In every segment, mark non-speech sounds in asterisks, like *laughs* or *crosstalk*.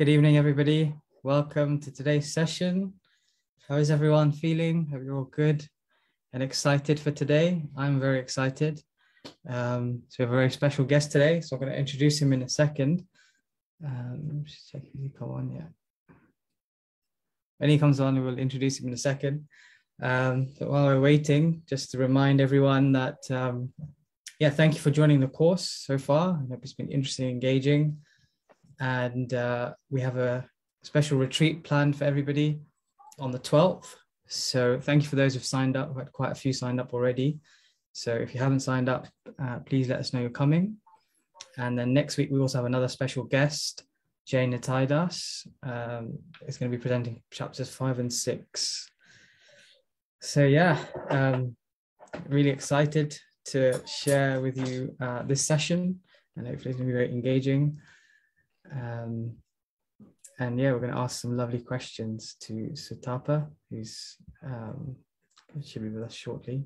Good evening, everybody. Welcome to today's session. How is everyone feeling? Hope you're all good and excited for today. I'm very excited. Um, so we have a very special guest today. So I'm going to introduce him in a second. Um, just check if he on yet. When he comes on, we'll introduce him in a second. Um, while we're waiting, just to remind everyone that, um, yeah, thank you for joining the course so far. I hope it's been interesting, engaging and uh, we have a special retreat planned for everybody on the 12th. So thank you for those who've signed up. We've had quite a few signed up already. So if you haven't signed up, uh, please let us know you're coming. And then next week, we also have another special guest, Jane Nataidas. Um, is going to be presenting chapters five and six. So yeah, um, really excited to share with you uh, this session and hopefully it's going to be very engaging. Um, and yeah, we're going to ask some lovely questions to Sutapa, who's um, should be with us shortly.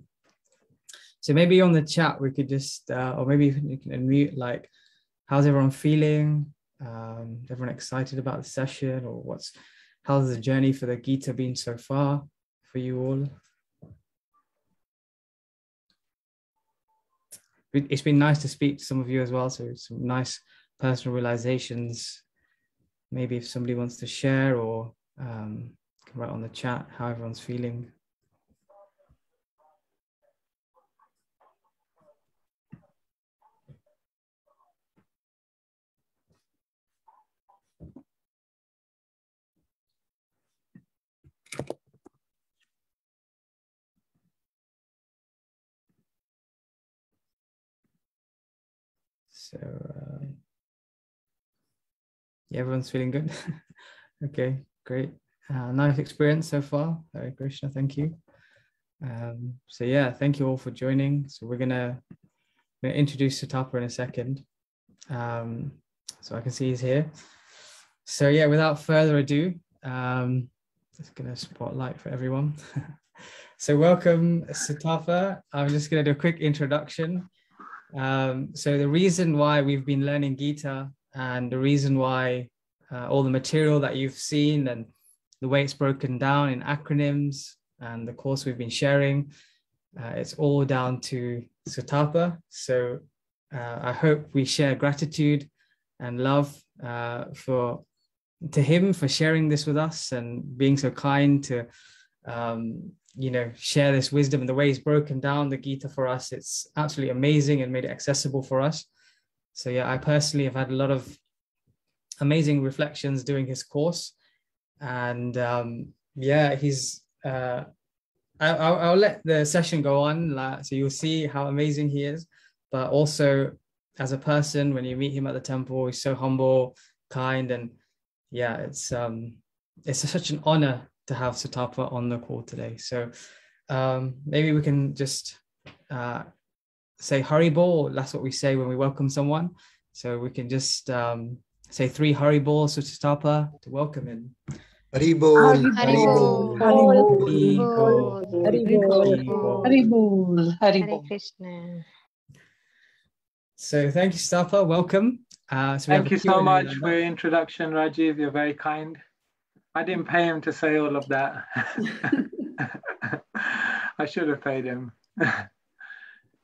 So maybe on the chat we could just, uh, or maybe you can unmute like, how's everyone feeling? Um, everyone excited about the session, or what's how's the journey for the Gita been so far for you all? It- It's been nice to speak to some of you as well. So some nice personal realizations. Maybe if somebody wants to share or um, can write on the chat how everyone's feeling. So yeah, everyone's feeling good. *laughs* okay, great. Uh, nice experience so far. Hare Krishna, thank you. Um, so yeah, thank you all for joining. So we're gonna, gonna introduce Sutapa in a second. Um, so I can see he's here. So yeah, without further ado, um, just gonna spotlight for everyone. *laughs* so welcome, Sutapa. I'm just gonna do a quick introduction. Um, so the reason why we've been learning Gita and the reason why uh, all the material that you've seen and the way it's broken down in acronyms and the course we've been sharing, uh, it's all down to Sutapa. So uh, I hope we share gratitude and love uh, for to him for sharing this with us and being so kind to um, you know share this wisdom and the way he's broken down the Gita for us. It's absolutely amazing and made it accessible for us. So yeah, I personally have had a lot of amazing reflections doing his course, and um, yeah, he's. Uh, I, I'll, I'll let the session go on, so you'll see how amazing he is. But also, as a person, when you meet him at the temple, he's so humble, kind, and yeah, it's um, it's such an honor to have Sutapa on the call today. So um, maybe we can just uh, say Haribol. That's what we say when we welcome someone. So we can just um, say three Haribol to Sutapa to welcome him. Haribol, Haribol. Haribol. Haribol. Haribol. Hare Haribol. Krishna. So thank you, Sutapa. Welcome. Uh, so we have Thank a you so Q&A much lined for up. your introduction, Rajiv. You're very kind. I didn't pay him to say all of that. *laughs* *laughs* I should have paid him. *laughs*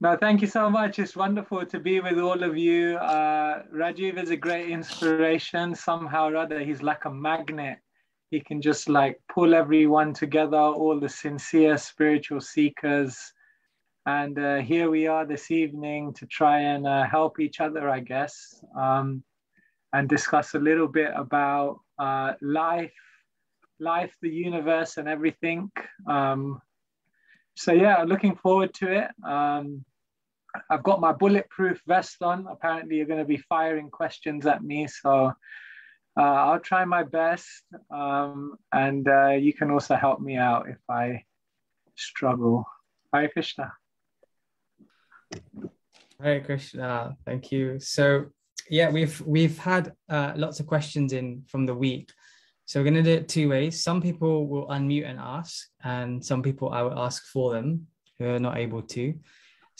no, thank you so much. It's wonderful to be with all of you. Uh, Rajiv is a great inspiration. Somehow or other, he's like a magnet. He can just like pull everyone together, all the sincere spiritual seekers. And uh, here we are this evening to try and uh, help each other, I guess, um, and discuss a little bit about uh, life, life, the universe, and everything. Um, so yeah, looking forward to it. Um, I've got my bulletproof vest on. Apparently, you're going to be firing questions at me, so uh, I'll try my best, um, and uh, you can also help me out if I struggle. Hare Krishna. Hare Krishna, thank you. So yeah, we've we've had uh, lots of questions in from the week. So we're going to do it two ways. Some people will unmute and ask, and some people I will ask for them who are not able to.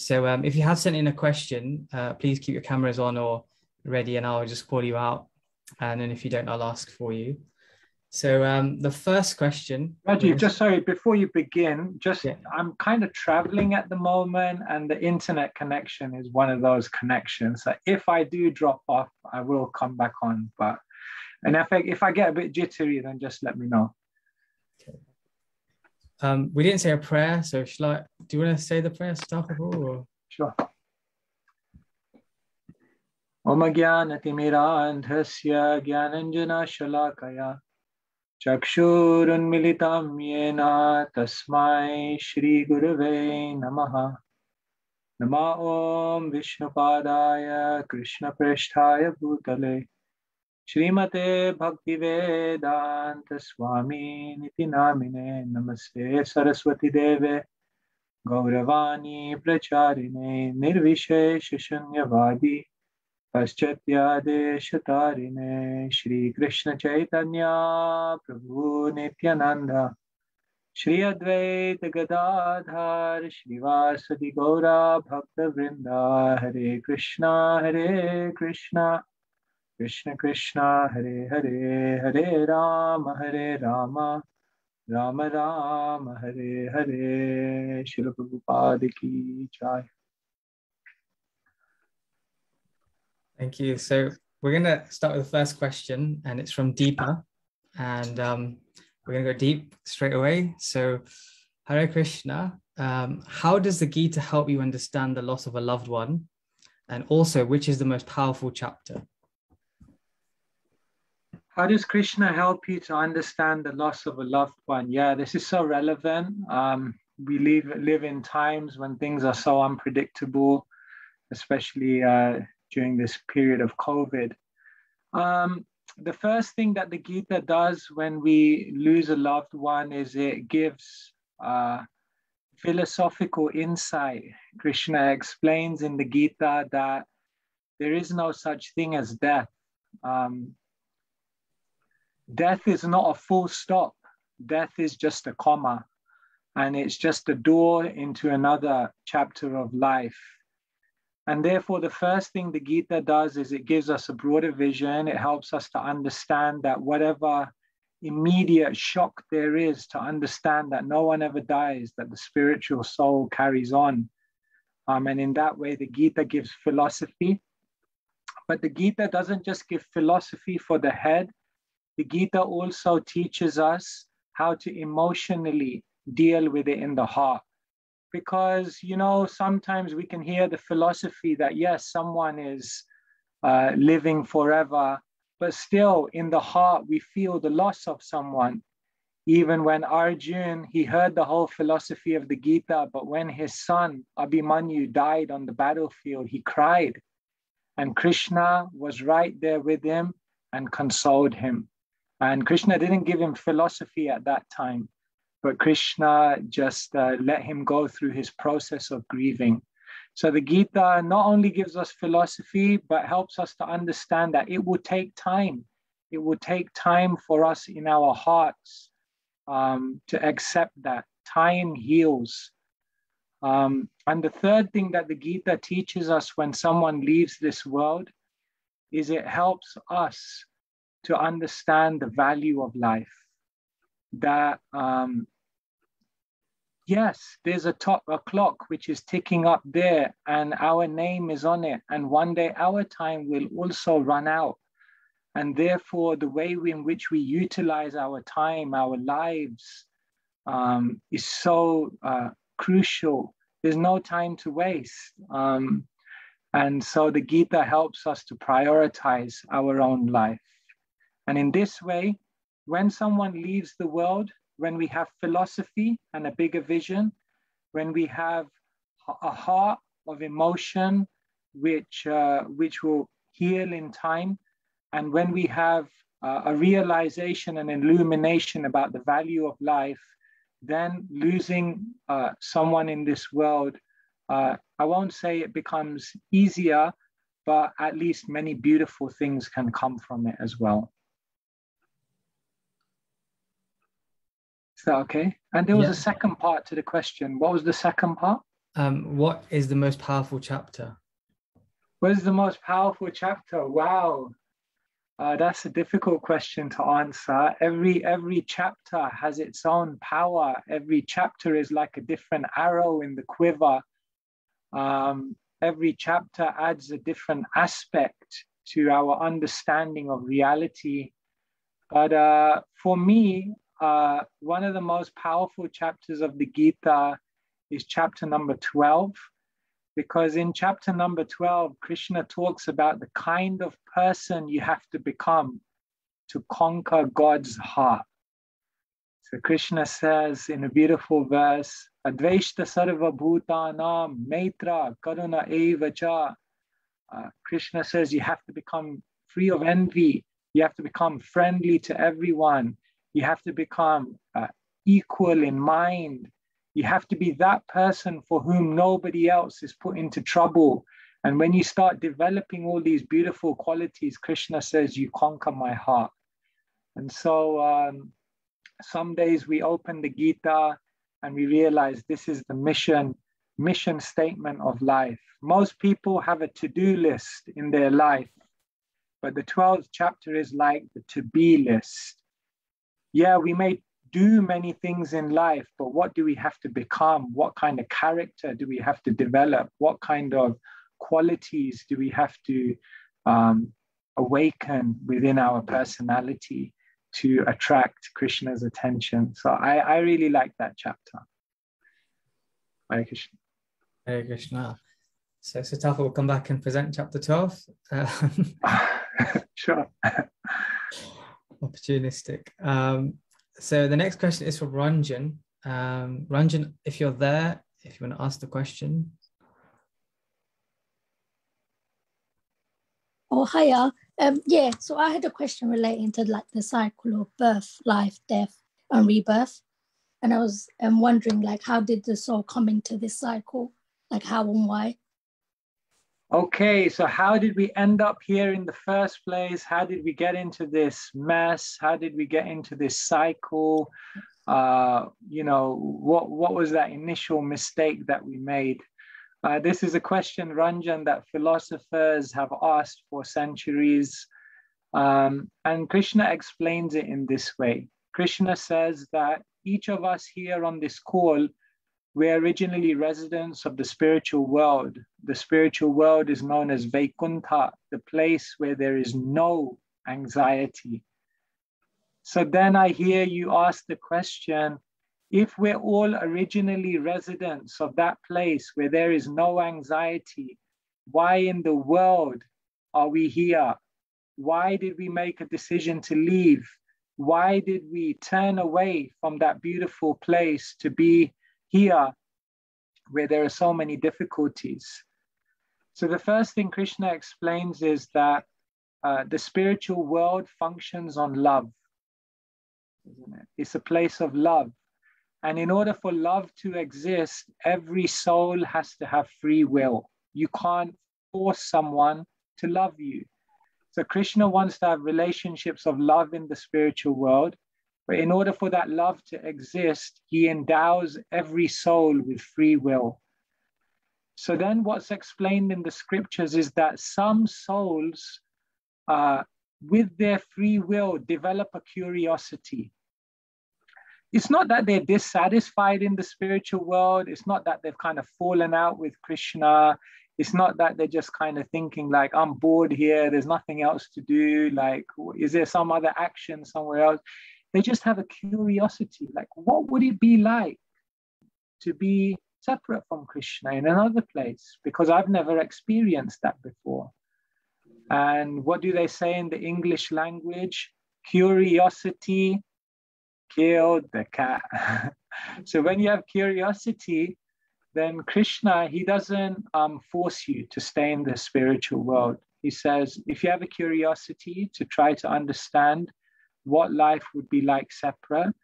So um, if you have sent in a question, uh, please keep your cameras on or ready, and I'll just call you out. And then if you don't, I'll ask for you. So um, the first question, Rajiv, is- just sorry, before you begin, just Yeah. I'm kind of traveling at the moment, and the internet connection is one of those connections. So if I do drop off, I will come back on. But and if I, if I get a bit jittery, then just let me know. Um, we didn't say a prayer. So shall I? Do you want to say the prayer? Or? Sure. Om Gyanatimirandhasya Gyananjana Shalakaya Chakshurunmilitam Yena Tasmai Shri Gurave Namaha Nama Om Vishnupadaya श्रीमते भक्ति भक्तिवेदान्तस्वामीनिति नामिने नमस्ते सरस्वतीदेवे, गौरवाणी प्रचारिणे निर्विशेषशून्यवादी, पाश्चात्यादेशतारिणे श्रीकृष्णचैतन्या प्रभुनित्यानन्द श्री अद्वैत गदाधार श्रीवासदि गौरा भक्तवृन्दा, हरे कृष्णा हरे Krishna. Krishna Krishna Hare Hare Hare Rama Hare Rama Rama Rama Hare Hare Srila Prabhupada Ki Jai Thank you. So we're going to start with the first question and it's from Deepa and um, we're going to go deep straight away. So Hare Krishna, um, how does the Gita help you understand the loss of a loved one? And also, which is the most powerful chapter? How does Krishna help you to understand the loss of a loved one? Yeah, this is so relevant. Um, we live, live in times when things are so unpredictable, especially uh, during this period of COVID. Um, the first thing that the Gita does when we lose a loved one is it gives uh, philosophical insight. Krishna explains in the Gita that there is no such thing as death. Um, death is not a full stop. Death is just a comma, and it's just a door into another chapter of life. And therefore, the first thing the Gita does is it gives us a broader vision. It helps us to understand that whatever immediate shock there is, to understand that no one ever dies, that the spiritual soul carries on. Um, and in that way, the Gita gives philosophy. But the Gita doesn't just give philosophy for the head, the Gita also teaches us how to emotionally deal with it in the heart. Because, you know, sometimes we can hear the philosophy that, yes, someone is uh, living forever, but still in the heart, we feel the loss of someone. Even when Arjun, he heard the whole philosophy of the Gita, but when his son Abhimanyu died on the battlefield, he cried. And Krishna was right there with him and consoled him. And Krishna didn't give him philosophy at that time, but Krishna just uh, let him go through his process of grieving. So the Gita not only gives us philosophy, but helps us to understand that it will take time. It will take time for us in our hearts um, to accept that. Time heals. Um, and the third thing that the Gita teaches us when someone leaves this world is it helps us to understand the value of life. That um, yes, there's a top a clock which is ticking up there, and our name is on it, and one day our time will also run out. And therefore, the way in which we utilize our time, our lives, um, is so uh, crucial. There's no time to waste. Um, and so the Gita helps us to prioritize our own life. And in this way, when someone leaves the world, when we have philosophy and a bigger vision, when we have a heart of emotion which, uh, which will heal in time, and when we have uh, a realization and illumination about the value of life, then losing uh, someone in this world, uh, I won't say it becomes easier, but at least many beautiful things can come from it as well. Is that okay? And there was Yeah. a second part to the question. What was the second part? Um, what is the most powerful chapter? What is the most powerful chapter? Wow. Uh, that's a difficult question to answer. Every every chapter has its own power. Every chapter is like a different arrow in the quiver. Um, every chapter adds a different aspect to our understanding of reality. But uh, for me, uh, one of the most powerful chapters of the Gita is chapter number 12 because in chapter number 12, Krishna talks about the kind of person you have to become to conquer God's heart. So Krishna says in a beautiful verse, Advaishta sarva bhutanam maitra karuna eva cha. Uh, Krishna says you have to become free of envy. You have to become friendly to everyone. You have to become uh, equal in mind. You have to be that person for whom nobody else is put into trouble. And when you start developing all these beautiful qualities, Krishna says, You conquer my heart. And so um, some days we open the Gita and we realize this is the mission, mission statement of life. Most people have a to do list in their life, but the 12th chapter is like the to be list. Yeah, we may do many things in life, but what do we have to become? What kind of character do we have to develop? What kind of qualities do we have to um, awaken within our personality to attract Krishna's attention? So I, I really like that chapter. Hare Krishna. Hare Krishna. So Sutapa will come back and present chapter 12. Um, *laughs* sure. *laughs* opportunistic. Um, so the next question is from Ranjan. Um, Ranjan, if you're there, if you want to ask the question. Oh, hiya. Um, yeah, so I had a question relating to like the cycle of birth, life, death, and rebirth. And I was um, wondering, like, how did the soul come into this cycle? Like, how and why? Okay, so how did we end up here in the first place? How did we get into this mess? How did we get into this cycle? Uh, you know, what, what was that initial mistake that we made? Uh, this is a question, Ranjan, that philosophers have asked for centuries. Um, and Krishna explains it in this way. Krishna says that each of us here on this call we're originally residents of the spiritual world. The spiritual world is known as Vaikuntha, the place where there is no anxiety. So then I hear you ask the question if we're all originally residents of that place where there is no anxiety, why in the world are we here? Why did we make a decision to leave? Why did we turn away from that beautiful place to be here where there are so many difficulties. So, the first thing Krishna explains is that uh, the spiritual world functions on love. Isn't it? It's a place of love. And in order for love to exist, every soul has to have free will. You can't force someone to love you. So, Krishna wants to have relationships of love in the spiritual world. But in order for that love to exist, he endows every soul with free will. So then, what's explained in the scriptures is that some souls uh, with their free will, develop a curiosity. It's not that they're dissatisfied in the spiritual world. It's not that they've kind of fallen out with Krishna. It's not that they're just kind of thinking like, I'm bored here. There's nothing else to do. Like, is there some other action somewhere else? They just have a curiosity. Like, what would it be like to be separate from Krishna in another place? Because I've never experienced that before. And what do they say in the English language? Curiosity killed the cat. *laughs* so when you have curiosity, then Krishna, he doesn't um, force you to stay in the spiritual world. He says, if you have a curiosity to try to understand what life would be like separate,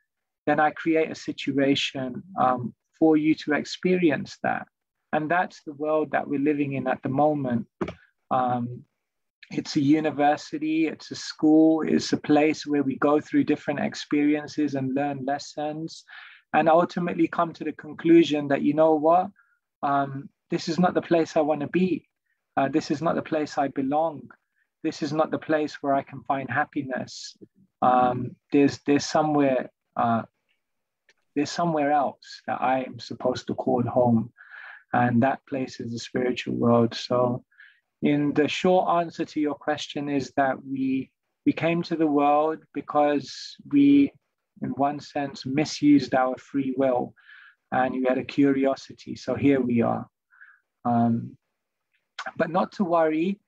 then I create a situation um, for you to experience that. And that's the world that we're living in at the moment. Um, it's a university, it's a school, it's a place where we go through different experiences and learn lessons and ultimately come to the conclusion that, you know what, um, this is not the place I want to be. Uh, this is not the place I belong. This is not the place where I can find happiness. Um, there's, there's somewhere uh, there's somewhere else that I am supposed to call home. And that place is the spiritual world. So in the short answer to your question is that we we came to the world because we in one sense misused our free will and we had a curiosity so here we are um, but not to worry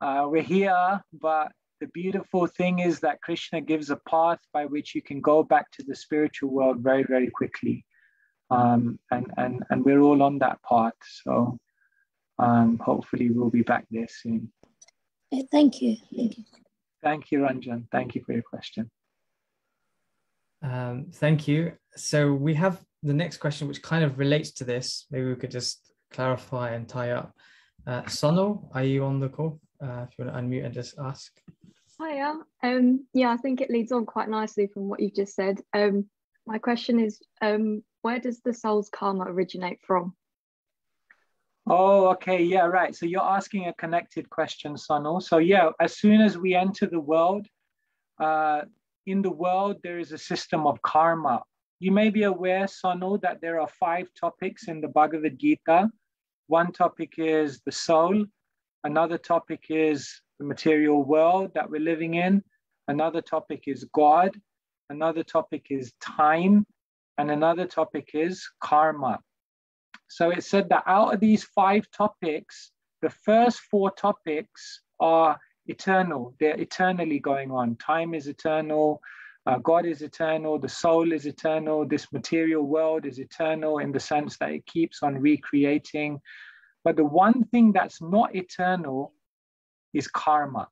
uh, we're here but the beautiful thing is that krishna gives a path by which you can go back to the spiritual world very very quickly um, and, and and we're all on that path so um, hopefully, we'll be back there soon. Thank you. Thank you. Thank you, Ranjan. Thank you for your question. Um, thank you. So we have the next question, which kind of relates to this. Maybe we could just clarify and tie up. Uh, Sonal, are you on the call? Uh, if you want to unmute and just ask. Hiya. Um, yeah, I think it leads on quite nicely from what you've just said. Um, my question is, um, where does the soul's karma originate from? Oh, okay. Yeah, right. So you're asking a connected question, Sonal. So, yeah, as soon as we enter the world, uh, in the world, there is a system of karma. You may be aware, Sonal, that there are five topics in the Bhagavad Gita. One topic is the soul, another topic is the material world that we're living in, another topic is God, another topic is time, and another topic is karma. So it said that out of these five topics, the first four topics are eternal. They're eternally going on. Time is eternal. Uh, God is eternal. The soul is eternal. This material world is eternal in the sense that it keeps on recreating. But the one thing that's not eternal is karma.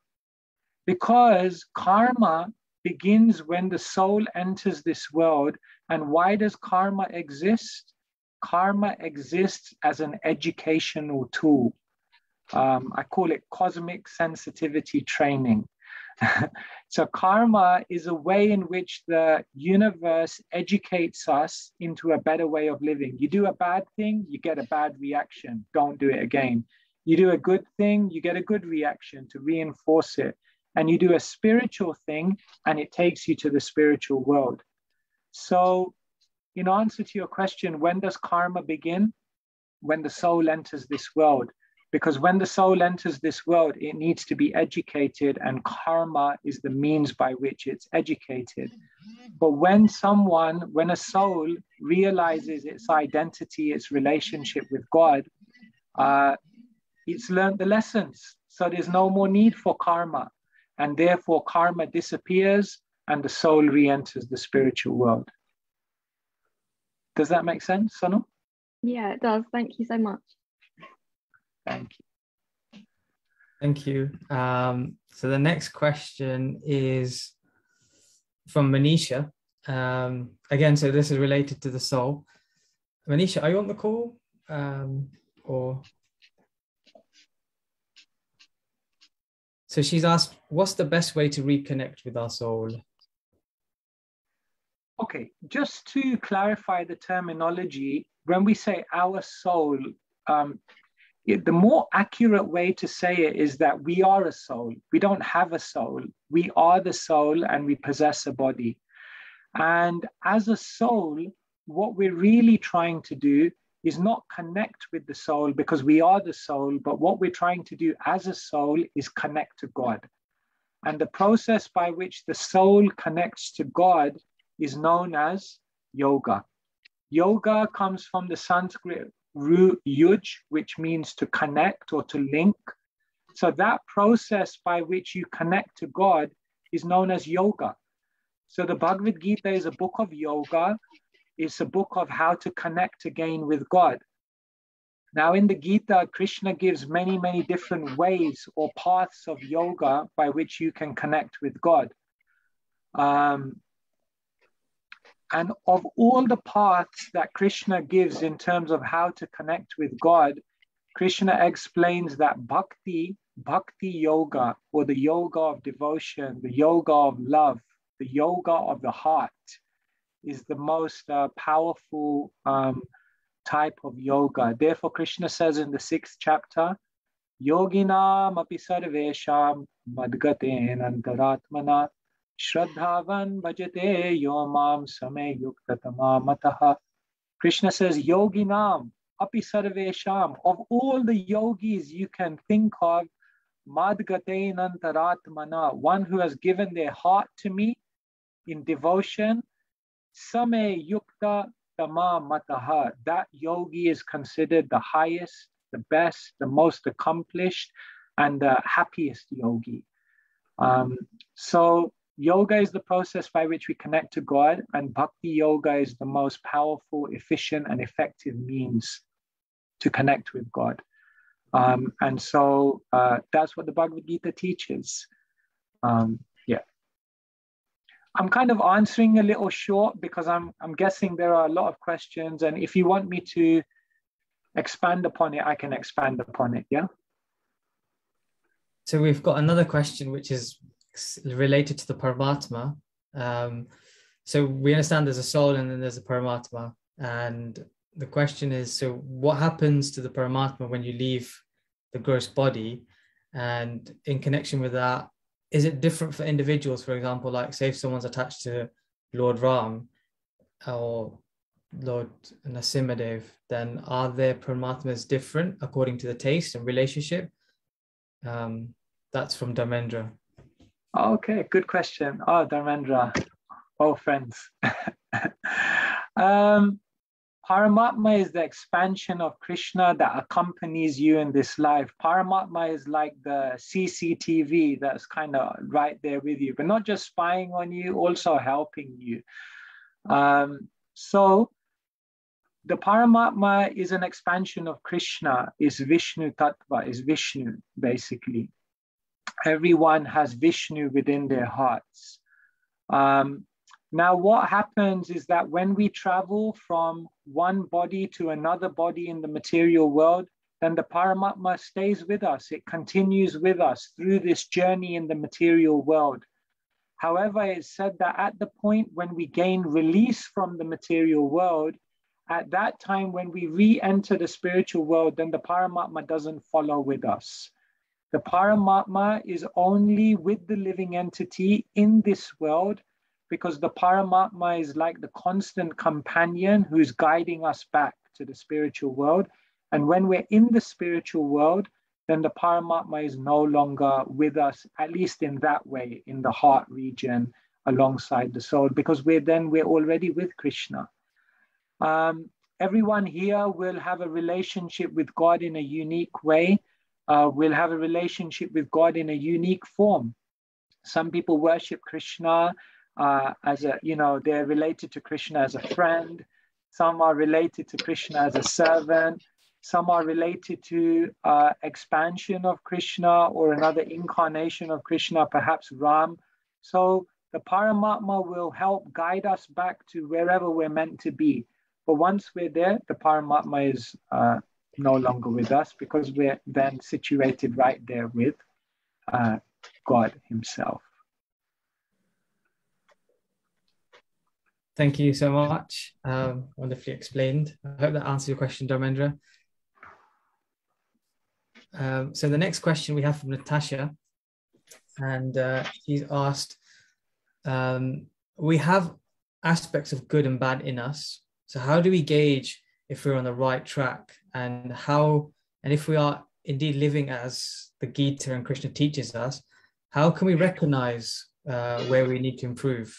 Because karma begins when the soul enters this world. And why does karma exist? karma exists as an educational tool. Um, I call it cosmic sensitivity training. *laughs* so, karma is a way in which the universe educates us into a better way of living. You do a bad thing, you get a bad reaction. Don't do it again. You do a good thing, you get a good reaction to reinforce it. And you do a spiritual thing, and it takes you to the spiritual world. So, in answer to your question, when does karma begin? When the soul enters this world. Because when the soul enters this world, it needs to be educated, and karma is the means by which it's educated. But when someone, when a soul realizes its identity, its relationship with God, uh, it's learned the lessons. So there's no more need for karma. And therefore, karma disappears and the soul re enters the spiritual world. Does that make sense, Sonal? Yeah, it does. Thank you so much. Thank you. Thank you. Um, so the next question is from Manisha. Um, again, so this is related to the soul. Manisha, are you on the call? Um, or so she's asked, what's the best way to reconnect with our soul? Okay, just to clarify the terminology, when we say our soul, um, it, the more accurate way to say it is that we are a soul. We don't have a soul. We are the soul and we possess a body. And as a soul, what we're really trying to do is not connect with the soul because we are the soul, but what we're trying to do as a soul is connect to God. And the process by which the soul connects to God is known as yoga. Yoga comes from the Sanskrit root yuj, which means to connect or to link. So that process by which you connect to God is known as yoga. So the Bhagavad Gita is a book of yoga. It's a book of how to connect again with God. Now, in the Gita, Krishna gives many, many different ways or paths of yoga by which you can connect with God. Um, and of all the paths that Krishna gives in terms of how to connect with God, Krishna explains that bhakti, bhakti yoga, or the yoga of devotion, the yoga of love, the yoga of the heart, is the most uh, powerful um, type of yoga. Therefore, Krishna says in the sixth chapter, Yoginam api sarvesham madgaten antaratmana Shraddhavan bhajate yomam same yuktatama mataha. Krishna says, Yoginam api sarvesham. Of all the yogis you can think of, madgaten antaratmana, one who has given their heart to me in devotion, same yukta tama mataha. That yogi is considered the highest, the best, the most accomplished, and the happiest yogi. Um, so yoga is the process by which we connect to God, and bhakti yoga is the most powerful, efficient, and effective means to connect with God. Um, and so uh, that's what the Bhagavad Gita teaches. Um, yeah. I'm kind of answering a little short because I'm, I'm guessing there are a lot of questions. And if you want me to expand upon it, I can expand upon it. Yeah. So we've got another question, which is related to the Paramatma. Um, so we understand there's a soul and then there's a Paramatma. And the question is so, what happens to the Paramatma when you leave the gross body? And in connection with that, is it different for individuals? For example, like say if someone's attached to Lord Ram or Lord Narasimhadev, then are their Paramatmas different according to the taste and relationship? Um, that's from Dharmendra. Okay, good question. Oh, Dharmendra, oh friends. *laughs* um, Paramatma is the expansion of Krishna that accompanies you in this life. Paramatma is like the CCTV that's kind of right there with you, but not just spying on you, also helping you. Um, so the Paramatma is an expansion of Krishna, is Vishnu Tattva, is Vishnu, basically. Everyone has Vishnu within their hearts. Um, now, what happens is that when we travel from one body to another body in the material world, then the Paramatma stays with us. It continues with us through this journey in the material world. However, it's said that at the point when we gain release from the material world, at that time when we re enter the spiritual world, then the Paramatma doesn't follow with us. The Paramatma is only with the living entity in this world because the Paramatma is like the constant companion who's guiding us back to the spiritual world. And when we're in the spiritual world, then the Paramatma is no longer with us, at least in that way, in the heart region alongside the soul, because we're then we're already with Krishna. Um, everyone here will have a relationship with God in a unique way. Uh, will have a relationship with God in a unique form. Some people worship Krishna uh, as a, you know, they're related to Krishna as a friend. Some are related to Krishna as a servant. Some are related to uh, expansion of Krishna or another incarnation of Krishna, perhaps Ram. So the Paramatma will help guide us back to wherever we're meant to be. But once we're there, the Paramatma is uh, no longer with us because we're then situated right there with uh, God Himself. Thank you so much. Um, wonderfully explained. I hope that answers your question, Dharmendra. Um, so the next question we have from Natasha, and uh, she's asked, um, we have aspects of good and bad in us. So how do we gauge if we're on the right track, and how, and if we are indeed living as the Gita and Krishna teaches us, how can we recognize uh, where we need to improve?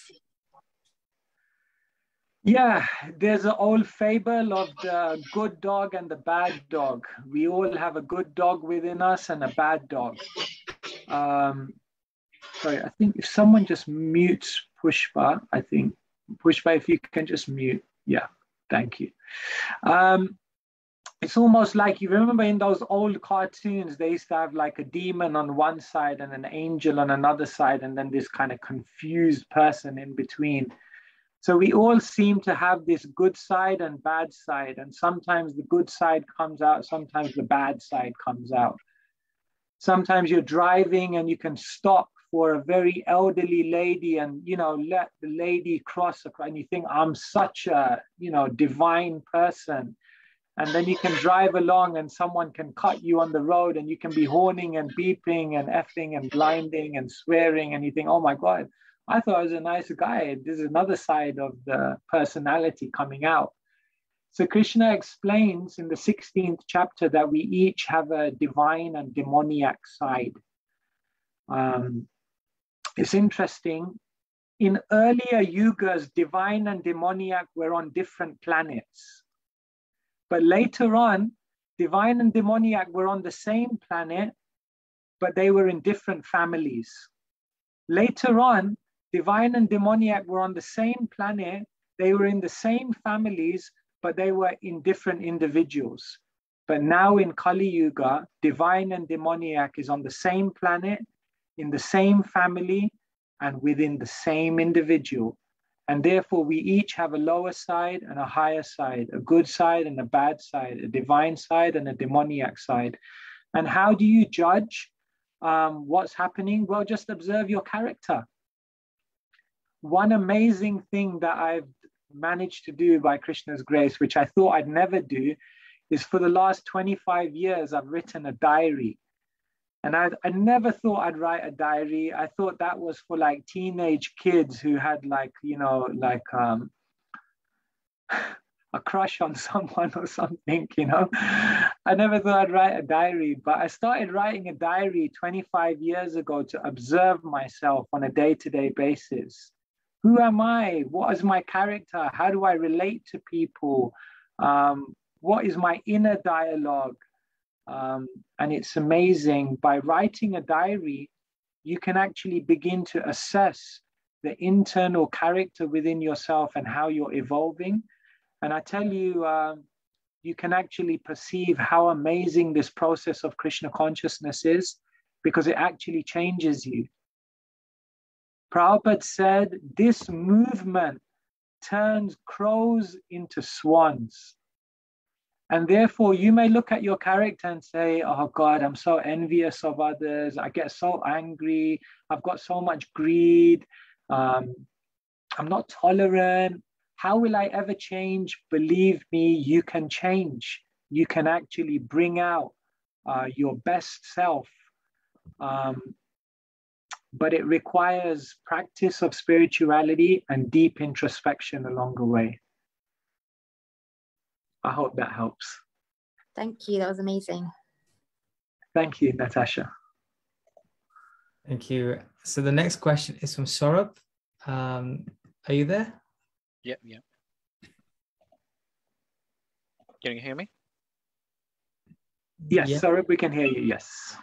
Yeah, there's an old fable of the good dog and the bad dog. We all have a good dog within us and a bad dog. Um, sorry, I think if someone just mutes Pushpa, I think Pushpa, if you can just mute. Yeah, thank you. Um, it's almost like you remember in those old cartoons, they used to have like a demon on one side and an angel on another side, and then this kind of confused person in between so we all seem to have this good side and bad side. And sometimes the good side comes out, sometimes the bad side comes out. Sometimes you're driving and you can stop for a very elderly lady and you know let the lady cross across and you think i'm such a you know divine person and then you can drive along and someone can cut you on the road and you can be horning and beeping and effing and blinding and swearing and you think oh my god I thought I was a nice guy. This is another side of the personality coming out. So Krishna explains in the 16th chapter that we each have a divine and demoniac side. Um, it's interesting. In earlier yugas, divine and demoniac were on different planets. But later on, divine and demoniac were on the same planet, but they were in different families. Later on, divine and demoniac were on the same planet, they were in the same families, but they were in different individuals. But now in Kali Yuga, divine and demoniac is on the same planet, in the same family, and within the same individual. And therefore, we each have a lower side and a higher side, a good side and a bad side, a divine side and a demoniac side. And how do you judge um, what's happening? Well, just observe your character one amazing thing that I've managed to do by Krishna's grace, which I thought I'd never do, is for the last 25 years, I've written a diary. And I, I never thought I'd write a diary. I thought that was for like teenage kids who had like, you know, like um, *sighs* a crush on *laughs* someone or something, you know. I never thought I'd write a diary, but I started writing a diary 25 years ago to observe myself on a day to day basis who am I? What is my character? How do I relate to people? Um, what is my inner dialogue? Um, and it's amazing. By writing a diary, you can actually begin to assess the internal character within yourself and how you're evolving. And I tell you, uh, you can actually perceive how amazing this process of Krishna consciousness is because it actually changes you. Prabhupada said this movement turns crows into swans. And therefore, you may look at your character and say, Oh God, I'm so envious of others. I get so angry. I've got so much greed. Um, I'm not tolerant. How will I ever change? Believe me, you can change. You can actually bring out uh, your best self. Um, but it requires practice of spirituality and deep introspection along the way. I hope that helps. Thank you. That was amazing. Thank you, Natasha. Thank you. So the next question is from Saurabh. Um, are you there? Yeah, yeah. Can you hear me? Yes, Yeah. Saurabh, we can hear you. Yes.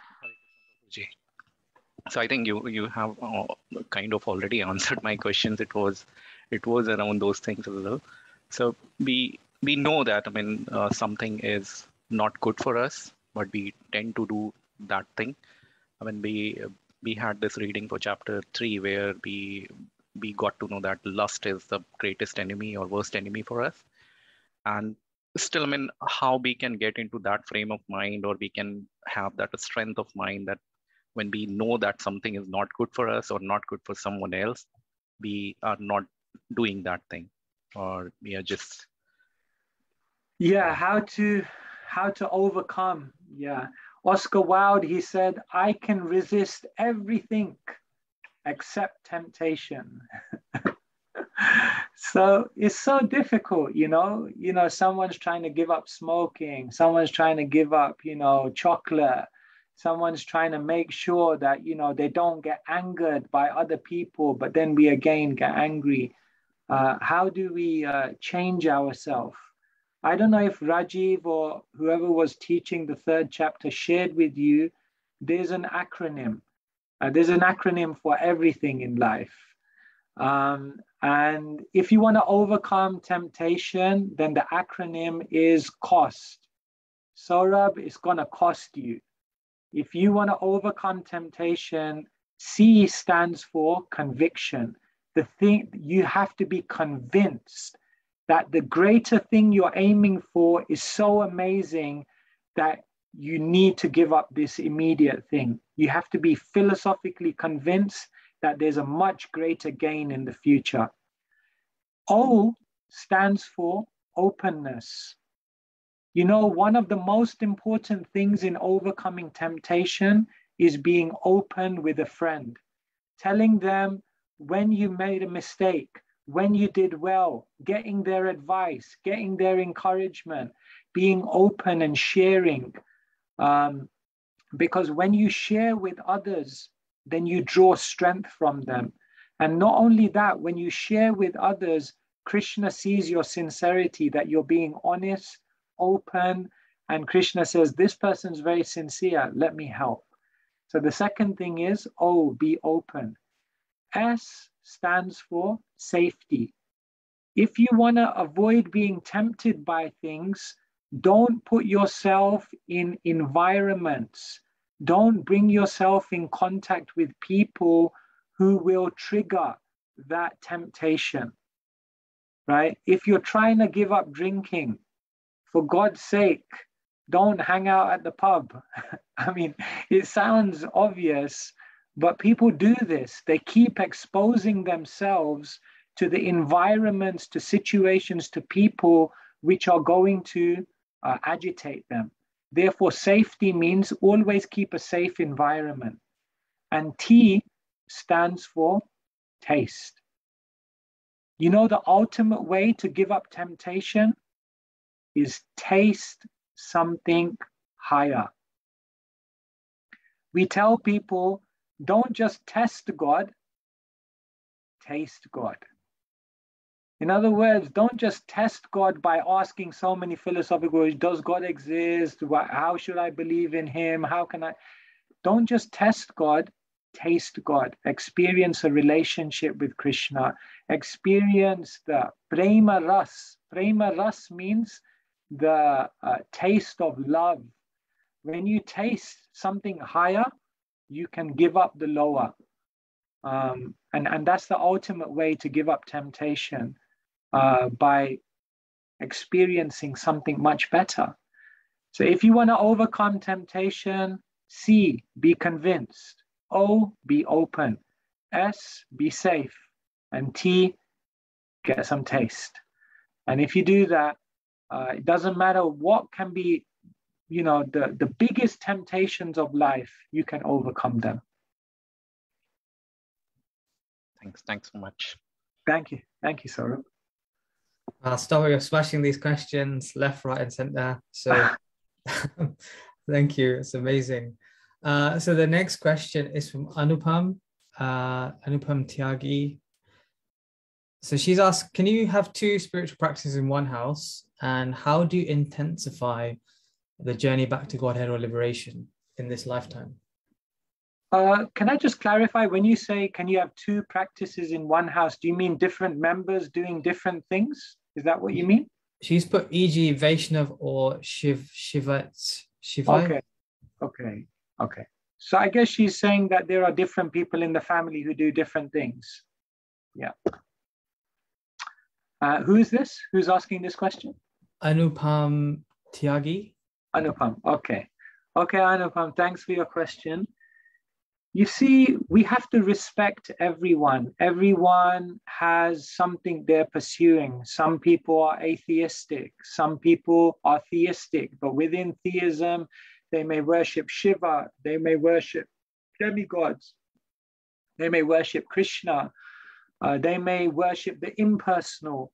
So I think you you have uh, kind of already *laughs* answered my questions. It was it was around those things as well. So we we know that I mean uh, something is not good for us, but we tend to do that thing. I mean we we had this reading for chapter three where we we got to know that lust is the greatest enemy or worst enemy for us, and still I mean how we can get into that frame of mind or we can have that strength of mind that when we know that something is not good for us or not good for someone else, we are not doing that thing, or we are just Yeah, how to how to overcome. Yeah. Oscar Wilde, he said, I can resist everything except temptation. *laughs* so it's so difficult, you know. You know, someone's trying to give up smoking, someone's trying to give up, you know, chocolate, someone's trying to make sure that you know they don't get angered by other people, but then we again get angry. Uh, how do we uh, change ourselves? I don't know if Rajiv or whoever was teaching the third chapter shared with you. There's an acronym. Uh, there's an acronym for everything in life. Um, and if you want to overcome temptation, then the acronym is COST. Saurabh is going to cost you. If you want to overcome temptation, C stands for conviction. The thing you have to be convinced that the greater thing you're aiming for is so amazing that you need to give up this immediate thing. You have to be philosophically convinced that there's a much greater gain in the future. O stands for openness. You know, one of the most important things in overcoming temptation is being open with a friend, telling them when you made a mistake, when you did well, getting their advice, getting their encouragement, being open and sharing. Um, because when you share with others, then you draw strength from them. And not only that, when you share with others, Krishna sees your sincerity, that you're being honest, open, and Krishna says, This person's very sincere, let me help. So the second thing is, oh, be open. S stands for safety. If you want to avoid being tempted by things, don't put yourself in environments. Don't bring yourself in contact with people who will trigger that temptation, right? If you're trying to give up drinking, for God's sake, don't hang out at the pub. *laughs* I mean, it sounds obvious, but people do this. They keep exposing themselves to the environments, to situations, to people which are going to uh, agitate them. Therefore, safety means always keep a safe environment. And T stands for taste. You know, the ultimate way to give up temptation is taste something higher. We tell people don't just test God, taste God. In other words, don't just test God by asking so many philosophical questions. Does God exist? How should I believe in Him? How can I? Don't just test God, taste God. Experience a relationship with Krishna. Experience the prema ras. Prema ras means the uh, taste of love. When you taste something higher, you can give up the lower. Um, and, and that's the ultimate way to give up temptation uh, by experiencing something much better. So if you want to overcome temptation, C, be convinced. O, be open. S, be safe. And T, get some taste. And if you do that, uh, it doesn't matter what can be, you know, the, the biggest temptations of life, you can overcome them. Thanks. Thanks so much. Thank you. Thank you, Saurabh. Uh, stop you're smashing these questions left, right, and center. So *laughs* *laughs* thank you. It's amazing. Uh, so the next question is from Anupam, uh, Anupam Tyagi. So she's asked, can you have two spiritual practices in one house? And how do you intensify the journey back to Godhead or liberation in this lifetime? Uh, can I just clarify when you say can you have two practices in one house? Do you mean different members doing different things? Is that what you mean? She's put e.g. Vaishnav or Shiv Shivat Shivai. Okay, okay, okay. So I guess she's saying that there are different people in the family who do different things. Yeah. Uh, who is this? Who's asking this question? Anupam Tyagi. Anupam. Okay. Okay, Anupam, thanks for your question. You see, we have to respect everyone. Everyone has something they're pursuing. Some people are atheistic, some people are theistic, but within theism, they may worship Shiva, they may worship demigods, they may worship Krishna, uh, they may worship the impersonal.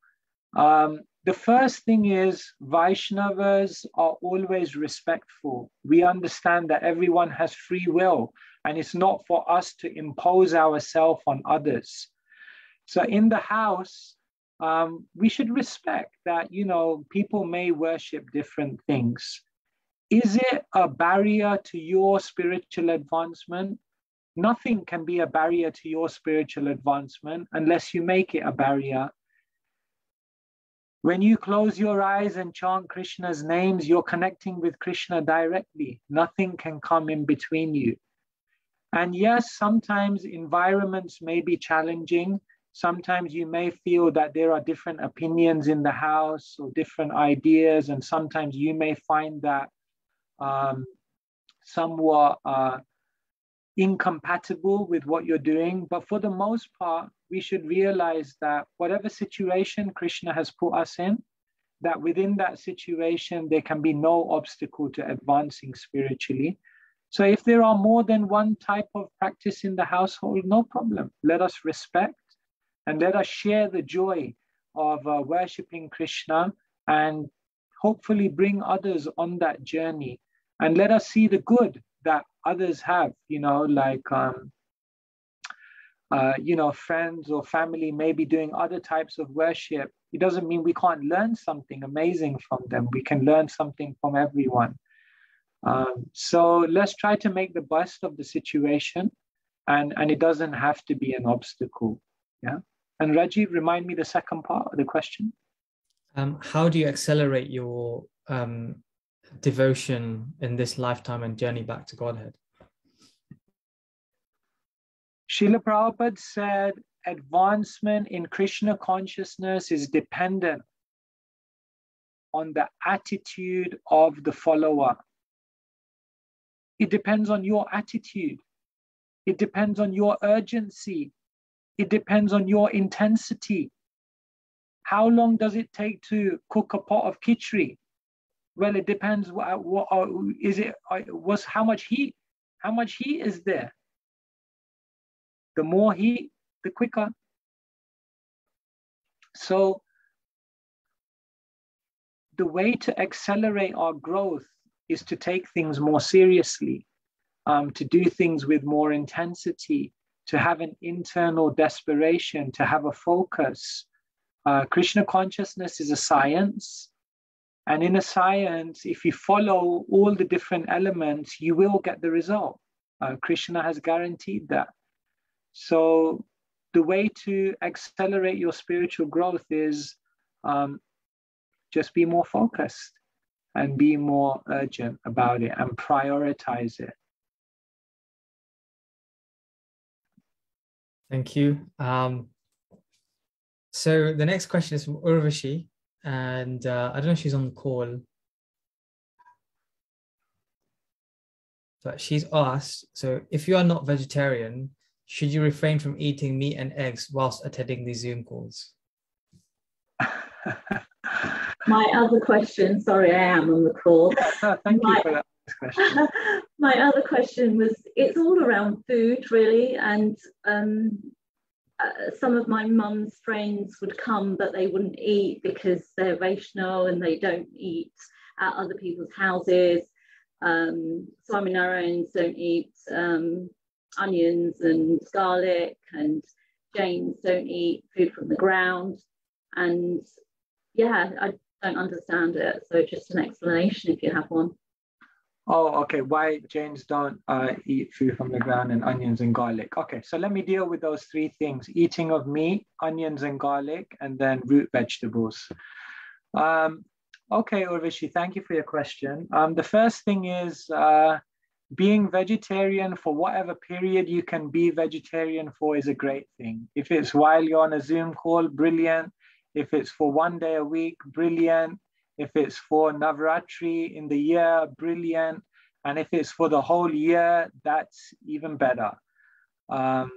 Um, the first thing is Vaishnavas are always respectful. We understand that everyone has free will and it's not for us to impose ourselves on others. So in the house, um, we should respect that, you know, people may worship different things. Is it a barrier to your spiritual advancement? Nothing can be a barrier to your spiritual advancement unless you make it a barrier. When you close your eyes and chant Krishna's names, you're connecting with Krishna directly. Nothing can come in between you. And yes, sometimes environments may be challenging. Sometimes you may feel that there are different opinions in the house or different ideas, and sometimes you may find that um, somewhat uh, incompatible with what you're doing. But for the most part, we should realize that whatever situation Krishna has put us in, that within that situation, there can be no obstacle to advancing spiritually. So if there are more than one type of practice in the household, no problem. Let us respect and let us share the joy of uh, worshipping Krishna and hopefully bring others on that journey. And let us see the good that others have, you know, like, um, uh, you know, friends or family may be doing other types of worship. It doesn't mean we can't learn something amazing from them. We can learn something from everyone. Um, so let's try to make the best of the situation, and and it doesn't have to be an obstacle. Yeah. And Rajiv, remind me the second part of the question. Um, how do you accelerate your um, devotion in this lifetime and journey back to Godhead? Srila Prabhupada said advancement in Krishna consciousness is dependent on the attitude of the follower. It depends on your attitude. It depends on your urgency. It depends on your intensity. How long does it take to cook a pot of khichdi? Well, it depends. What, what uh, it? Uh, was how much heat? How much heat is there? The more heat, the quicker. So the way to accelerate our growth is to take things more seriously, um, to do things with more intensity, to have an internal desperation, to have a focus. Uh, Krishna consciousness is a science. And in a science, if you follow all the different elements, you will get the result. Uh, Krishna has guaranteed that. So, the way to accelerate your spiritual growth is um, just be more focused and be more urgent about it and prioritize it. Thank you. Um, so the next question is from Urvashi, and uh, I don't know if she's on the call, but she's asked, so if you are not vegetarian, should you refrain from eating meat and eggs whilst attending these Zoom calls? *laughs* my other question, sorry, I am on the call. *laughs* thank my, you for that question. *laughs* my other question was it's all around food, really. And um, uh, some of my mum's friends would come, but they wouldn't eat because they're Vaishnav and they don't eat at other people's houses. Um, Swaminarayans don't eat um, onions and garlic, and Jains don't eat food from the ground. And yeah, I don't understand it. So just an explanation if you have one. Oh, okay. Why Jains don't uh, eat food from the ground and onions and garlic. Okay, so let me deal with those three things eating of meat, onions and garlic, and then root vegetables. Um, okay, Urvashi, thank you for your question. Um, the first thing is uh, being vegetarian for whatever period you can be vegetarian for is a great thing. If it's while you're on a Zoom call, brilliant. If it's for one day a week, brilliant. If it's for Navratri in the year, brilliant. And if it's for the whole year, that's even better. Um,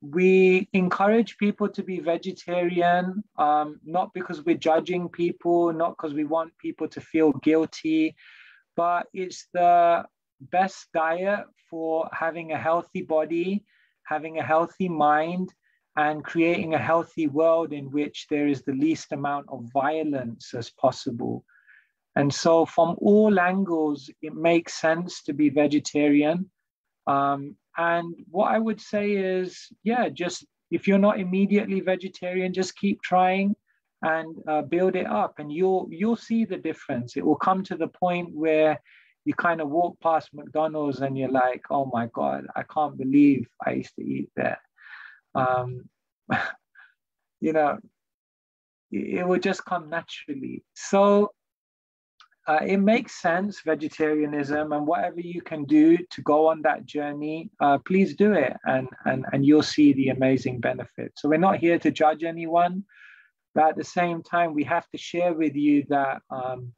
we encourage people to be vegetarian, um, not because we're judging people, not because we want people to feel guilty, but it's the best diet for having a healthy body, having a healthy mind, and creating a healthy world in which there is the least amount of violence as possible. And so, from all angles, it makes sense to be vegetarian. Um, and what I would say is, yeah, just if you're not immediately vegetarian, just keep trying and uh, build it up, and you'll you'll see the difference. It will come to the point where you kind of walk past McDonald's and you're like, oh my god, I can't believe I used to eat there. Um, *laughs* you know, it, will just come naturally. So uh, it makes sense, vegetarianism, and whatever you can do to go on that journey, uh, please do it, and, and, and you'll see the amazing benefits. So, we're not here to judge anyone, but at the same time, we have to share with you that um,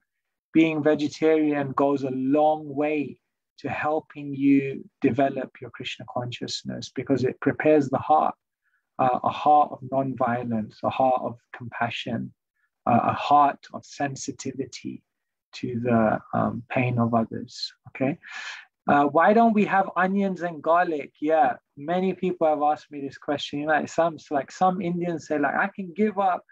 being vegetarian goes a long way to helping you develop your Krishna consciousness because it prepares the heart, uh, a heart of non-violence, a heart of compassion, uh, a heart of sensitivity to the um, pain of others. Okay. Uh, why don't we have onions and garlic? Yeah, many people have asked me this question. You know, some like some Indians say, like I can give up,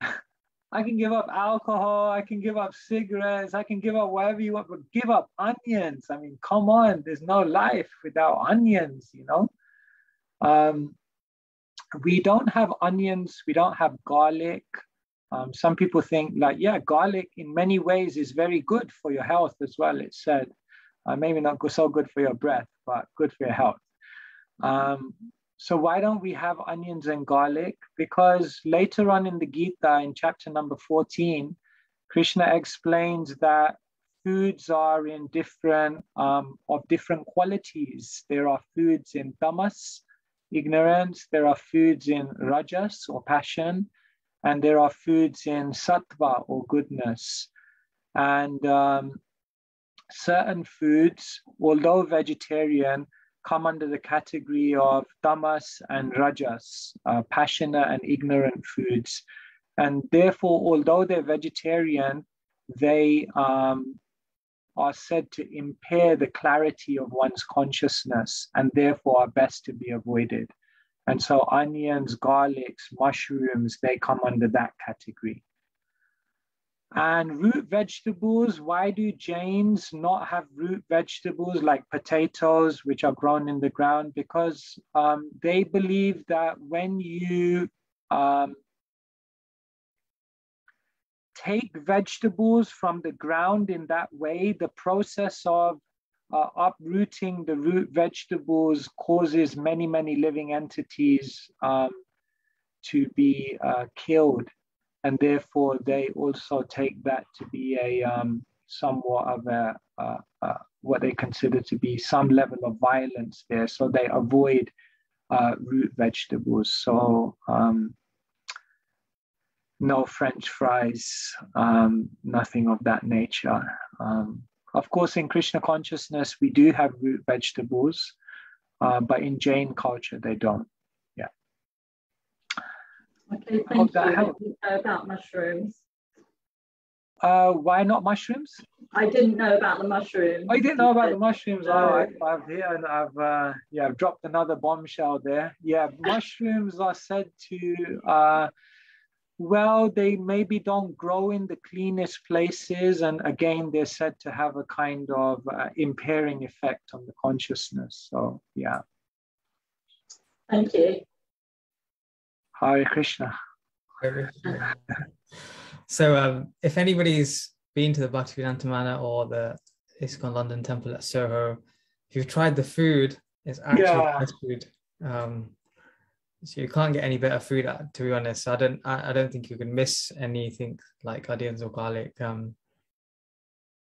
*laughs* I can give up alcohol, I can give up cigarettes, I can give up whatever you want, but give up onions. I mean, come on, there's no life without onions. You know, um, we don't have onions, we don't have garlic. Um, some people think like, yeah, garlic in many ways is very good for your health as well. It said, uh, maybe not so good for your breath, but good for your health. Um, so why don't we have onions and garlic? Because later on in the Gita, in chapter number 14, Krishna explains that foods are in different um, of different qualities. There are foods in tamas, ignorance. There are foods in rajas or passion, and there are foods in sattva or goodness. And um, certain foods, although vegetarian, come under the category of tamas and rajas, uh, passionate and ignorant foods. And therefore, although they're vegetarian, they um, are said to impair the clarity of one's consciousness and therefore are best to be avoided. And so onions, garlics, mushrooms, they come under that category. And root vegetables, why do Jains not have root vegetables like potatoes, which are grown in the ground? Because um, they believe that when you um, take vegetables from the ground in that way, the process of uh, uprooting the root vegetables causes many, many living entities um, to be uh, killed. And therefore, they also take that to be a um, somewhat of a, uh, what they consider to be some level of violence there. So they avoid uh, root vegetables. So um, no French fries, um, nothing of that nature. Um, of course, in Krishna consciousness, we do have root vegetables, uh, but in Jain culture, they don't. Yeah. Okay, thank you. I about mushrooms. Uh, why not mushrooms? I didn't know about the mushrooms. Oh, you didn't know about the mushrooms? No. Oh, I, have here and I've uh, yeah, I've dropped another bombshell there. Yeah, *laughs* mushrooms are said to uh, well, they maybe don't grow in the cleanest places. And again, they're said to have a kind of uh, impairing effect on the consciousness. So, yeah. Thank you. Hare Krishna. so, um, if anybody's been to the Bhaktivedanta Manor or the ISKCON London Temple at Soho, if you've tried the food, it's actually yeah. best food. Um, so you can't get any better food to be honest i don't i, I don't think you can miss anything like onions or garlic um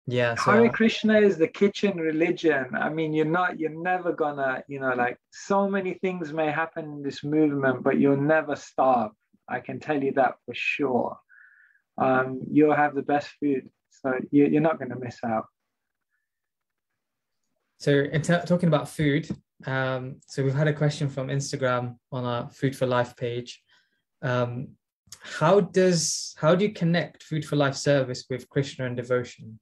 yeah so, Hare Krishna is the kitchen religion. I mean, you're not, you're never gonna, you know, like so many things may happen in this movement, but you'll never starve. I can tell you that for sure. Um, you'll have the best food, so you, you're not going to miss out. So, in t- talking about food, um, so we've had a question from Instagram on our Food for Life page. Um, how does how do you connect Food for Life service with Krishna and devotion?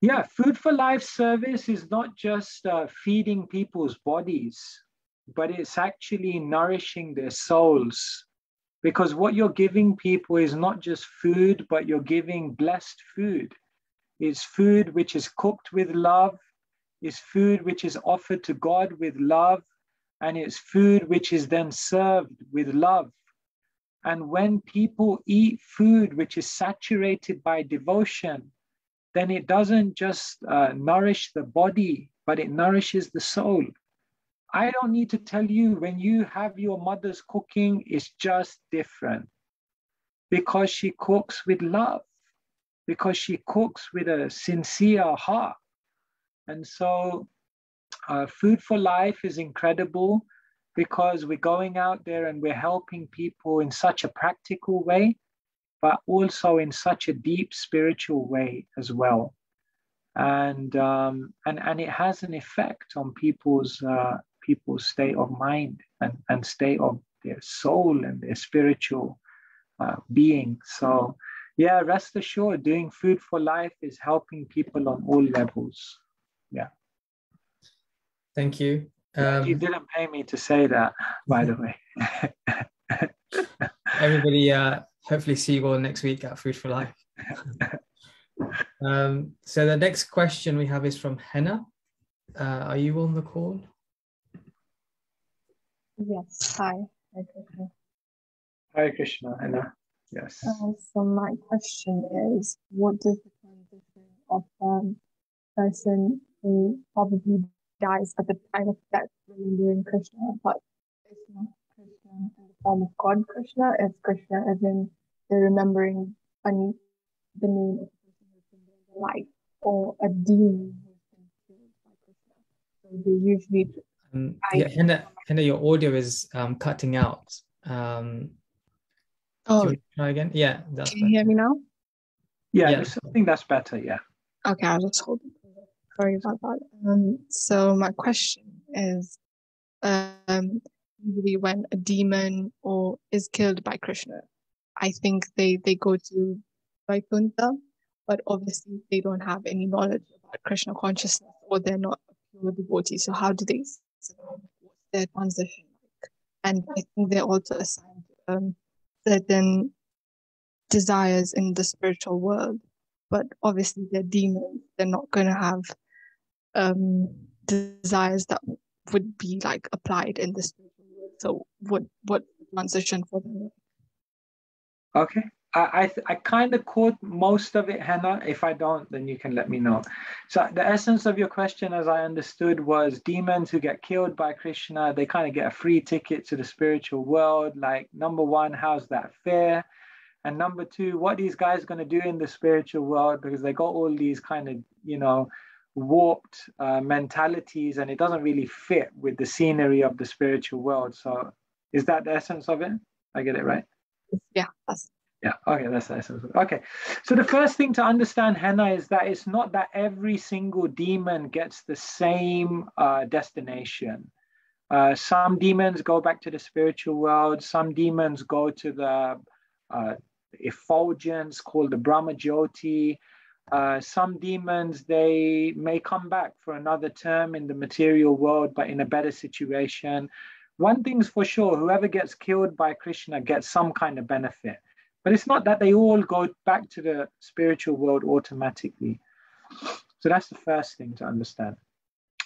Yeah, Food for Life service is not just uh, feeding people's bodies, but it's actually nourishing their souls. Because what you're giving people is not just food, but you're giving blessed food. It's food which is cooked with love, it's food which is offered to God with love, and it's food which is then served with love. And when people eat food which is saturated by devotion, then it doesn't just uh, nourish the body, but it nourishes the soul. I don't need to tell you when you have your mother's cooking, it's just different because she cooks with love, because she cooks with a sincere heart. And so, uh, Food for Life is incredible because we're going out there and we're helping people in such a practical way, but also in such a deep spiritual way as well. And um, and and it has an effect on people's uh, people's state of mind and, and state of their soul and their spiritual uh, being. So, yeah, rest assured, doing food for life is helping people on all levels. Yeah. Thank you. Um, you didn't pay me to say that, by the way. *laughs* everybody, uh, hopefully, see you all next week at Food for Life. *laughs* um, so, the next question we have is from Henna. Uh, are you on the call? Yes. Hi. Hi, Krishna. Hi, Krishna. Anna. Yes. Uh, so my question is, what does the transition of a um, person who probably dies at the time of death remembering Krishna, but it's not Krishna in the form of God Krishna, it's Krishna as in they're remembering an, the name of the person who's been there life or a demon who's been killed by Krishna. So they usually um, yeah, Henna, Henna, your audio is um, cutting out. Um, oh, try again. Yeah, that's can you better. hear me now? Yeah, yeah. I think that's better. Yeah. Okay, I'll just hold it. Sorry about that. Um, so my question is, um, usually when a demon or is killed by Krishna, I think they they go to Vaikuntha, but obviously they don't have any knowledge about Krishna consciousness or they're not a pure devotee. So how do they what's their transition like? And I think they're also assigned um, certain desires in the spiritual world, but obviously they're demons. They're not going to have um, desires that would be like applied in this. So what what transition for them? Okay, I, I, I kind of caught most of it, Hannah. If I don't, then you can let me know. So the essence of your question, as I understood, was demons who get killed by Krishna, they kind of get a free ticket to the spiritual world. Like number one, how's that fair? And number two, what these guys going to do in the spiritual world because they got all these kind of, you know, warped uh, mentalities and it doesn't really fit with the scenery of the spiritual world. So is that the essence of it? I get it right? Yeah, that's yeah, okay, that's that's okay. So the first thing to understand, Hannah, is that it's not that every single demon gets the same uh, destination. Uh, some demons go back to the spiritual world. Some demons go to the uh, effulgence called the Brahma Jyoti. Uh, some demons they may come back for another term in the material world, but in a better situation. One thing's for sure: whoever gets killed by Krishna gets some kind of benefit but it's not that they all go back to the spiritual world automatically. So that's the first thing to understand.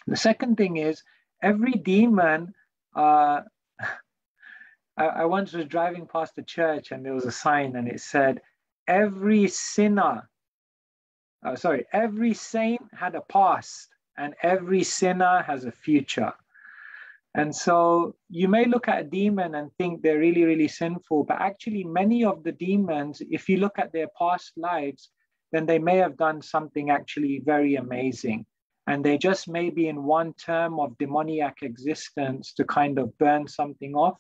The second thing is every demon. Uh, *laughs* I, I once was driving past a church and there was a sign and it said, every sinner, uh, sorry, every saint had a past and every sinner has a future. And so you may look at a demon and think they're really, really sinful, but actually, many of the demons, if you look at their past lives, then they may have done something actually very amazing. And they just may be in one term of demoniac existence to kind of burn something off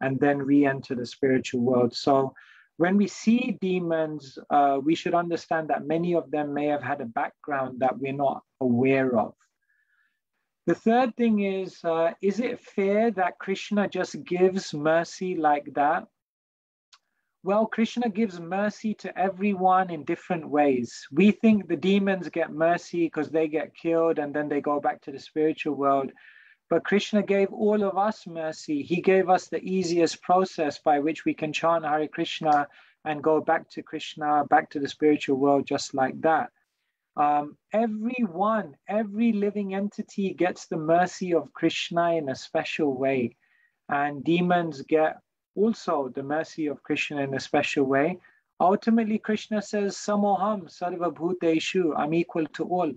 and then re enter the spiritual world. So when we see demons, uh, we should understand that many of them may have had a background that we're not aware of. The third thing is, uh, is it fair that Krishna just gives mercy like that? Well, Krishna gives mercy to everyone in different ways. We think the demons get mercy because they get killed and then they go back to the spiritual world. But Krishna gave all of us mercy. He gave us the easiest process by which we can chant Hare Krishna and go back to Krishna, back to the spiritual world, just like that. Um, everyone, every living entity gets the mercy of Krishna in a special way. And demons get also the mercy of Krishna in a special way. Ultimately, Krishna says, Samoham sarva bhuteshu, I'm equal to all.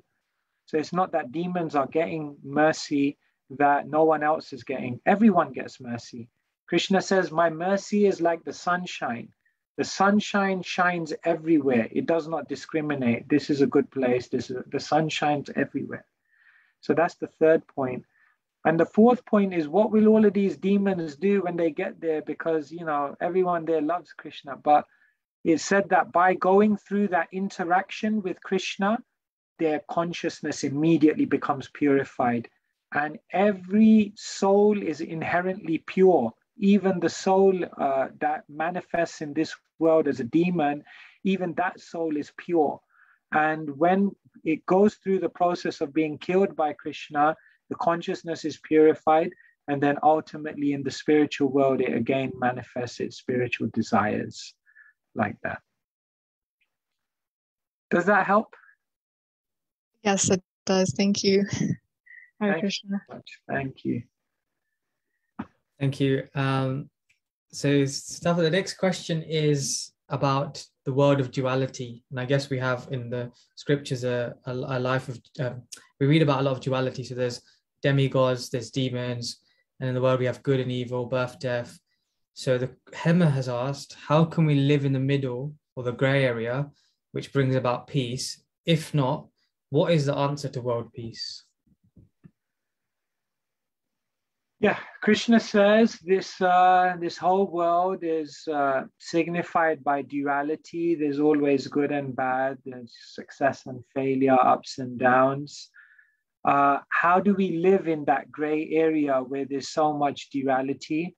So it's not that demons are getting mercy that no one else is getting. Everyone gets mercy. Krishna says, My mercy is like the sunshine. The sunshine shines everywhere. It does not discriminate. This is a good place. This is the sun shines everywhere. So that's the third point. And the fourth point is what will all of these demons do when they get there? Because you know everyone there loves Krishna, but it said that by going through that interaction with Krishna, their consciousness immediately becomes purified. And every soul is inherently pure even the soul uh, that manifests in this world as a demon, even that soul is pure. And when it goes through the process of being killed by Krishna, the consciousness is purified. And then ultimately in the spiritual world, it again manifests its spiritual desires like that. Does that help? Yes, it does. Thank you. Hare Thank Krishna. you. so much. Thank you. Thank you. Um, so, stuff. The next question is about the world of duality, and I guess we have in the scriptures a, a, a life of. Um, we read about a lot of duality. So there's demigods, there's demons, and in the world we have good and evil, birth, death. So the Hema has asked, how can we live in the middle or the grey area, which brings about peace? If not, what is the answer to world peace? Yeah, Krishna says this uh, this whole world is uh, signified by duality. There's always good and bad. There's success and failure, ups and downs. Uh, how do we live in that gray area where there's so much duality?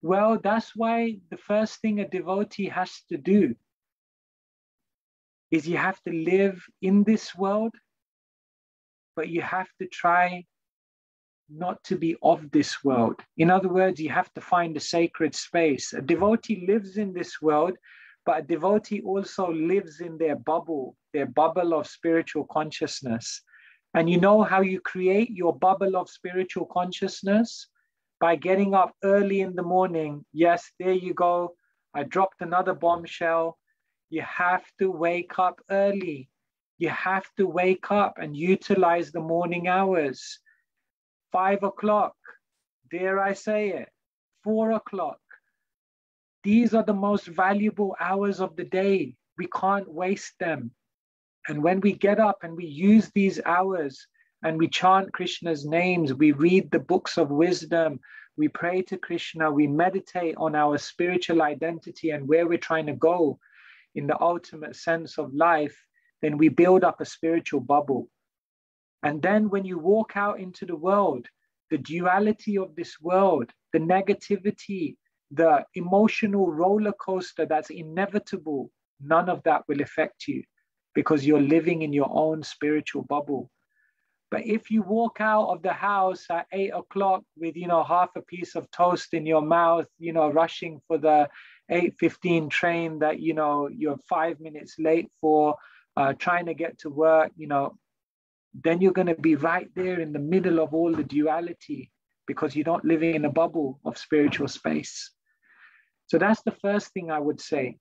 Well, that's why the first thing a devotee has to do is you have to live in this world, but you have to try not to be of this world. In other words, you have to find a sacred space. A devotee lives in this world, but a devotee also lives in their bubble, their bubble of spiritual consciousness. And you know how you create your bubble of spiritual consciousness? By getting up early in the morning. Yes, there you go. I dropped another bombshell. You have to wake up early. You have to wake up and utilize the morning hours five o'clock, dare I say it, four o'clock. These are the most valuable hours of the day. We can't waste them. And when we get up and we use these hours and we chant Krishna's names, we read the books of wisdom, we pray to Krishna, we meditate on our spiritual identity and where we're trying to go in the ultimate sense of life, then we build up a spiritual bubble. And then when you walk out into the world, the duality of this world, the negativity, the emotional roller coaster that's inevitable, none of that will affect you because you're living in your own spiritual bubble. But if you walk out of the house at eight o'clock with, you know, half a piece of toast in your mouth, you know, rushing for the 8.15 train that, you know, you're five minutes late for, uh, trying to get to work, you know, then you're going to be right there in the middle of all the duality because you're not living in a bubble of spiritual space. So that's the first thing I would say.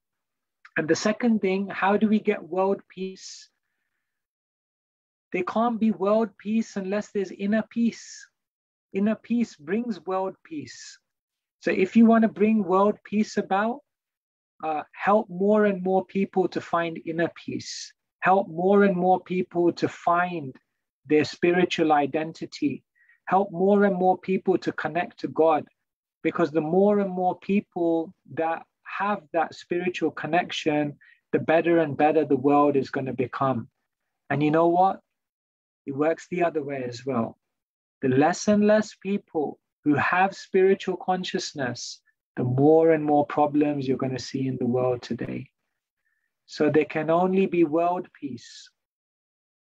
And the second thing, how do we get world peace? There can't be world peace unless there's inner peace. Inner peace brings world peace. So if you want to bring world peace about, uh, help more and more people to find inner peace help more and more people to find their spiritual identity, help more and more people to connect to God. Because the more and more people that have that spiritual connection, the better and better the world is going to become. And you know what? It works the other way as well. The less and less people who have spiritual consciousness, the more and more problems you're going to see in the world today. So there can only be world peace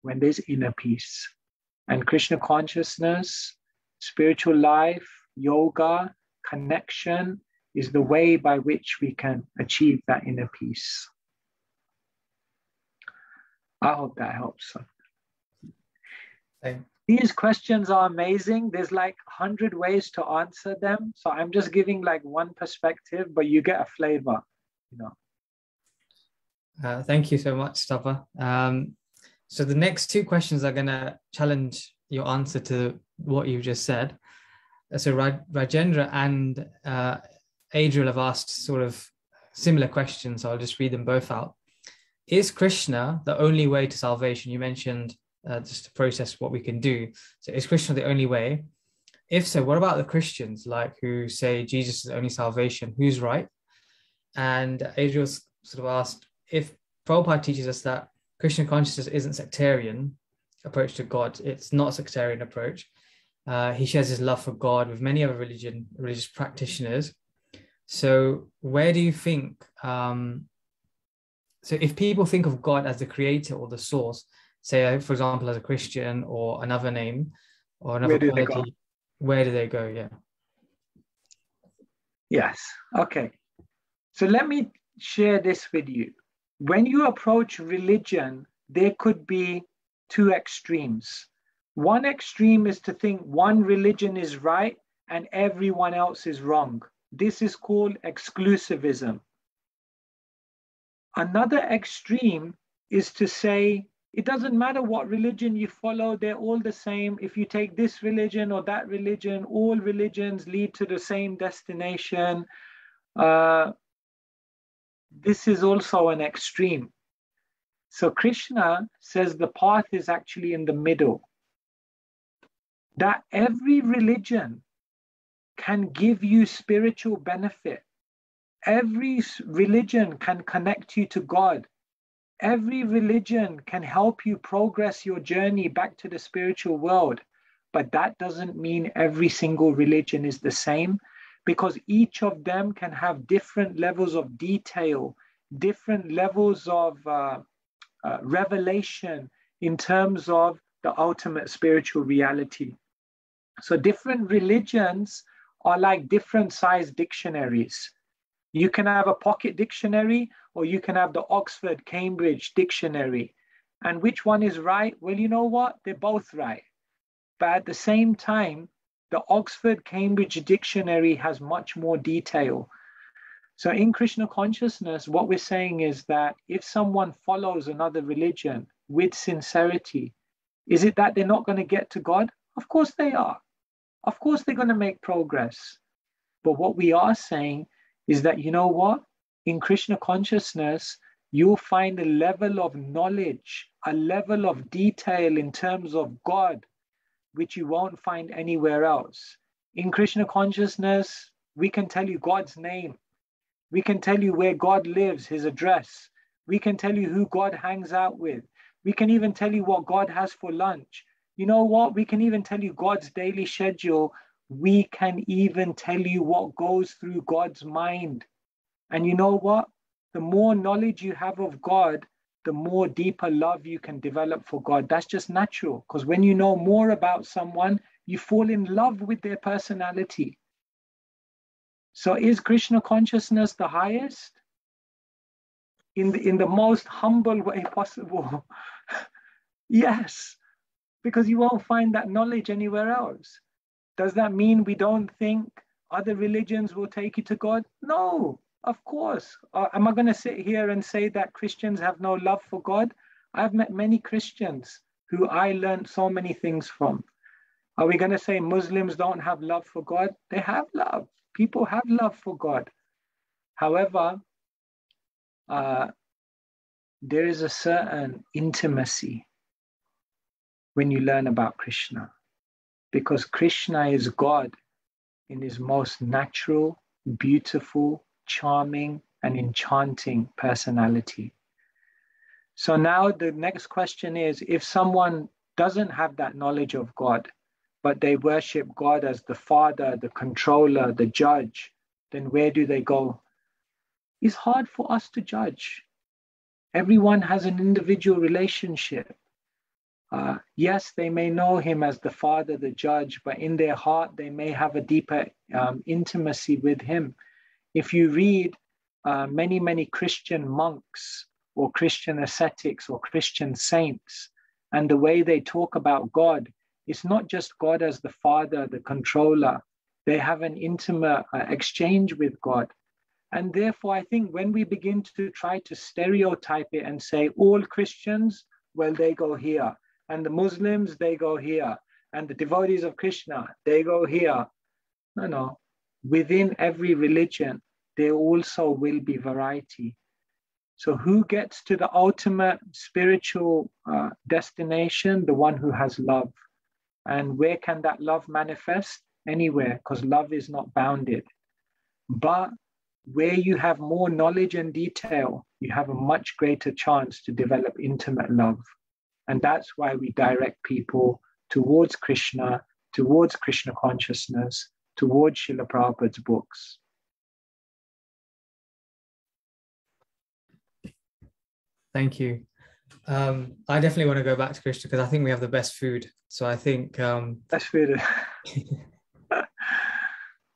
when there's inner peace. And Krishna consciousness, spiritual life, yoga, connection is the way by which we can achieve that inner peace. I hope that helps. These questions are amazing. There's like 100 ways to answer them. So I'm just giving like one perspective, but you get a flavor, you know. Uh, thank you so much, Tapa. Um, so the next two questions are going to challenge your answer to what you just said. Uh, So Raj- Rajendra and uh, Adriel have asked sort of similar questions. So I'll just read them both out. Is Krishna the only way to salvation? You mentioned uh, just to process what we can do. So is Krishna the only way? If so, what about the Christians, like who say Jesus is the only salvation? Who's right? And Adriel sort of asked if Prabhupada teaches us that Krishna consciousness isn't sectarian approach to God, it's not a sectarian approach. Uh, he shares his love for God with many other religion religious practitioners. So where do you think? Um, so if people think of God as the creator or the source, say uh, for example as a Christian or another name or another Where do they quality, go? where do they go? Yeah. Yes. Okay. So let me share this with you. When you approach religion, there could be two extremes. One extreme is to think one religion is right and everyone else is wrong. This is called exclusivism. Another extreme is to say it doesn't matter what religion you follow, they're all the same. If you take this religion or that religion, all religions lead to the same destination. Uh, this is also an extreme. So Krishna says the path is actually in the middle. That every religion can give you spiritual benefit. Every religion can connect you to God. Every religion can help you progress your journey back to the spiritual world. But that doesn't mean every single religion is the same because each of them can have different levels of detail, different levels of uh, uh, revelation in terms of the ultimate spiritual reality. So, different religions are like different sized dictionaries. You can have a pocket dictionary or you can have the Oxford Cambridge dictionary. And which one is right? Well, you know what? They're both right. But at the same time, the Oxford Cambridge dictionary has much more detail. So in Krishna consciousness, what we're saying is that if someone follows another religion with sincerity, is it that they're not going to get to God? Of course they are. Of course they're going to make progress. But what we are saying is that, you know what? In Krishna consciousness, you'll find a level of knowledge, a level of detail in terms of God, which you won't find anywhere else. In Krishna consciousness, we can tell you God's name. We can tell you where God lives, his address. We can tell you who God hangs out with. We can even tell you what God has for lunch. You know what? We can even tell you God's daily schedule. We can even tell you what goes through God's mind. And you know what? The more knowledge you have of God, the more deeper love you can develop for God. That's just natural because when you know more about someone, you fall in love with their personality. So is Krishna consciousness the highest? In the, in the most humble way possible. *laughs* yes, because you won't find that knowledge anywhere else. Does that mean we don't think other religions will take you to God? No, of course. Uh, am I going to sit here and say that Christians have no love for God? I've met many Christians who I learned so many things from. Are we going to say Muslims don't have love for God? They have love. People have love for God. However, uh, there is a certain intimacy when you learn about Krishna, because Krishna is God in his most natural, beautiful, charming, and enchanting personality. So now the next question is if someone doesn't have that knowledge of God, but they worship God as the Father, the controller, the judge, then where do they go? It's hard for us to judge. Everyone has an individual relationship. Uh, yes, they may know him as the father, the judge, but in their heart, they may have a deeper um, intimacy with him. If you read uh, many, many Christian monks or Christian ascetics or Christian saints, and the way they talk about God, it's not just God as the father, the controller. They have an intimate uh, exchange with God. And therefore, I think when we begin to try to stereotype it and say all Christians, well, they go here and the Muslims, they go here, and the devotees of Krishna, they go here. No, no. Within every religion, there also will be variety. So, who gets to the ultimate spiritual uh, destination? The one who has love. And where can that love manifest? Anywhere, because love is not bounded. But where you have more knowledge and detail, you have a much greater chance to develop intimate love. And that's why we direct people towards Krishna, towards Krishna consciousness, towards Srila Prabhupada's books. Thank you. Um, I definitely want to go back to Krishna because I think we have the best food. So I think um, best food. *laughs*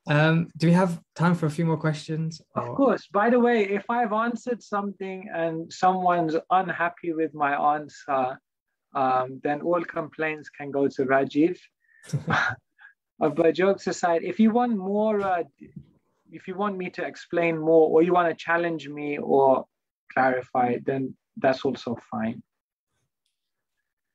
um, do we have time for a few more questions? Or... Of course. By the way, if I've answered something and someone's unhappy with my answer, um, then all complaints can go to Rajiv. *laughs* Uh, but jokes aside, if you want more, uh, if you want me to explain more, or you want to challenge me or clarify, then that's also fine.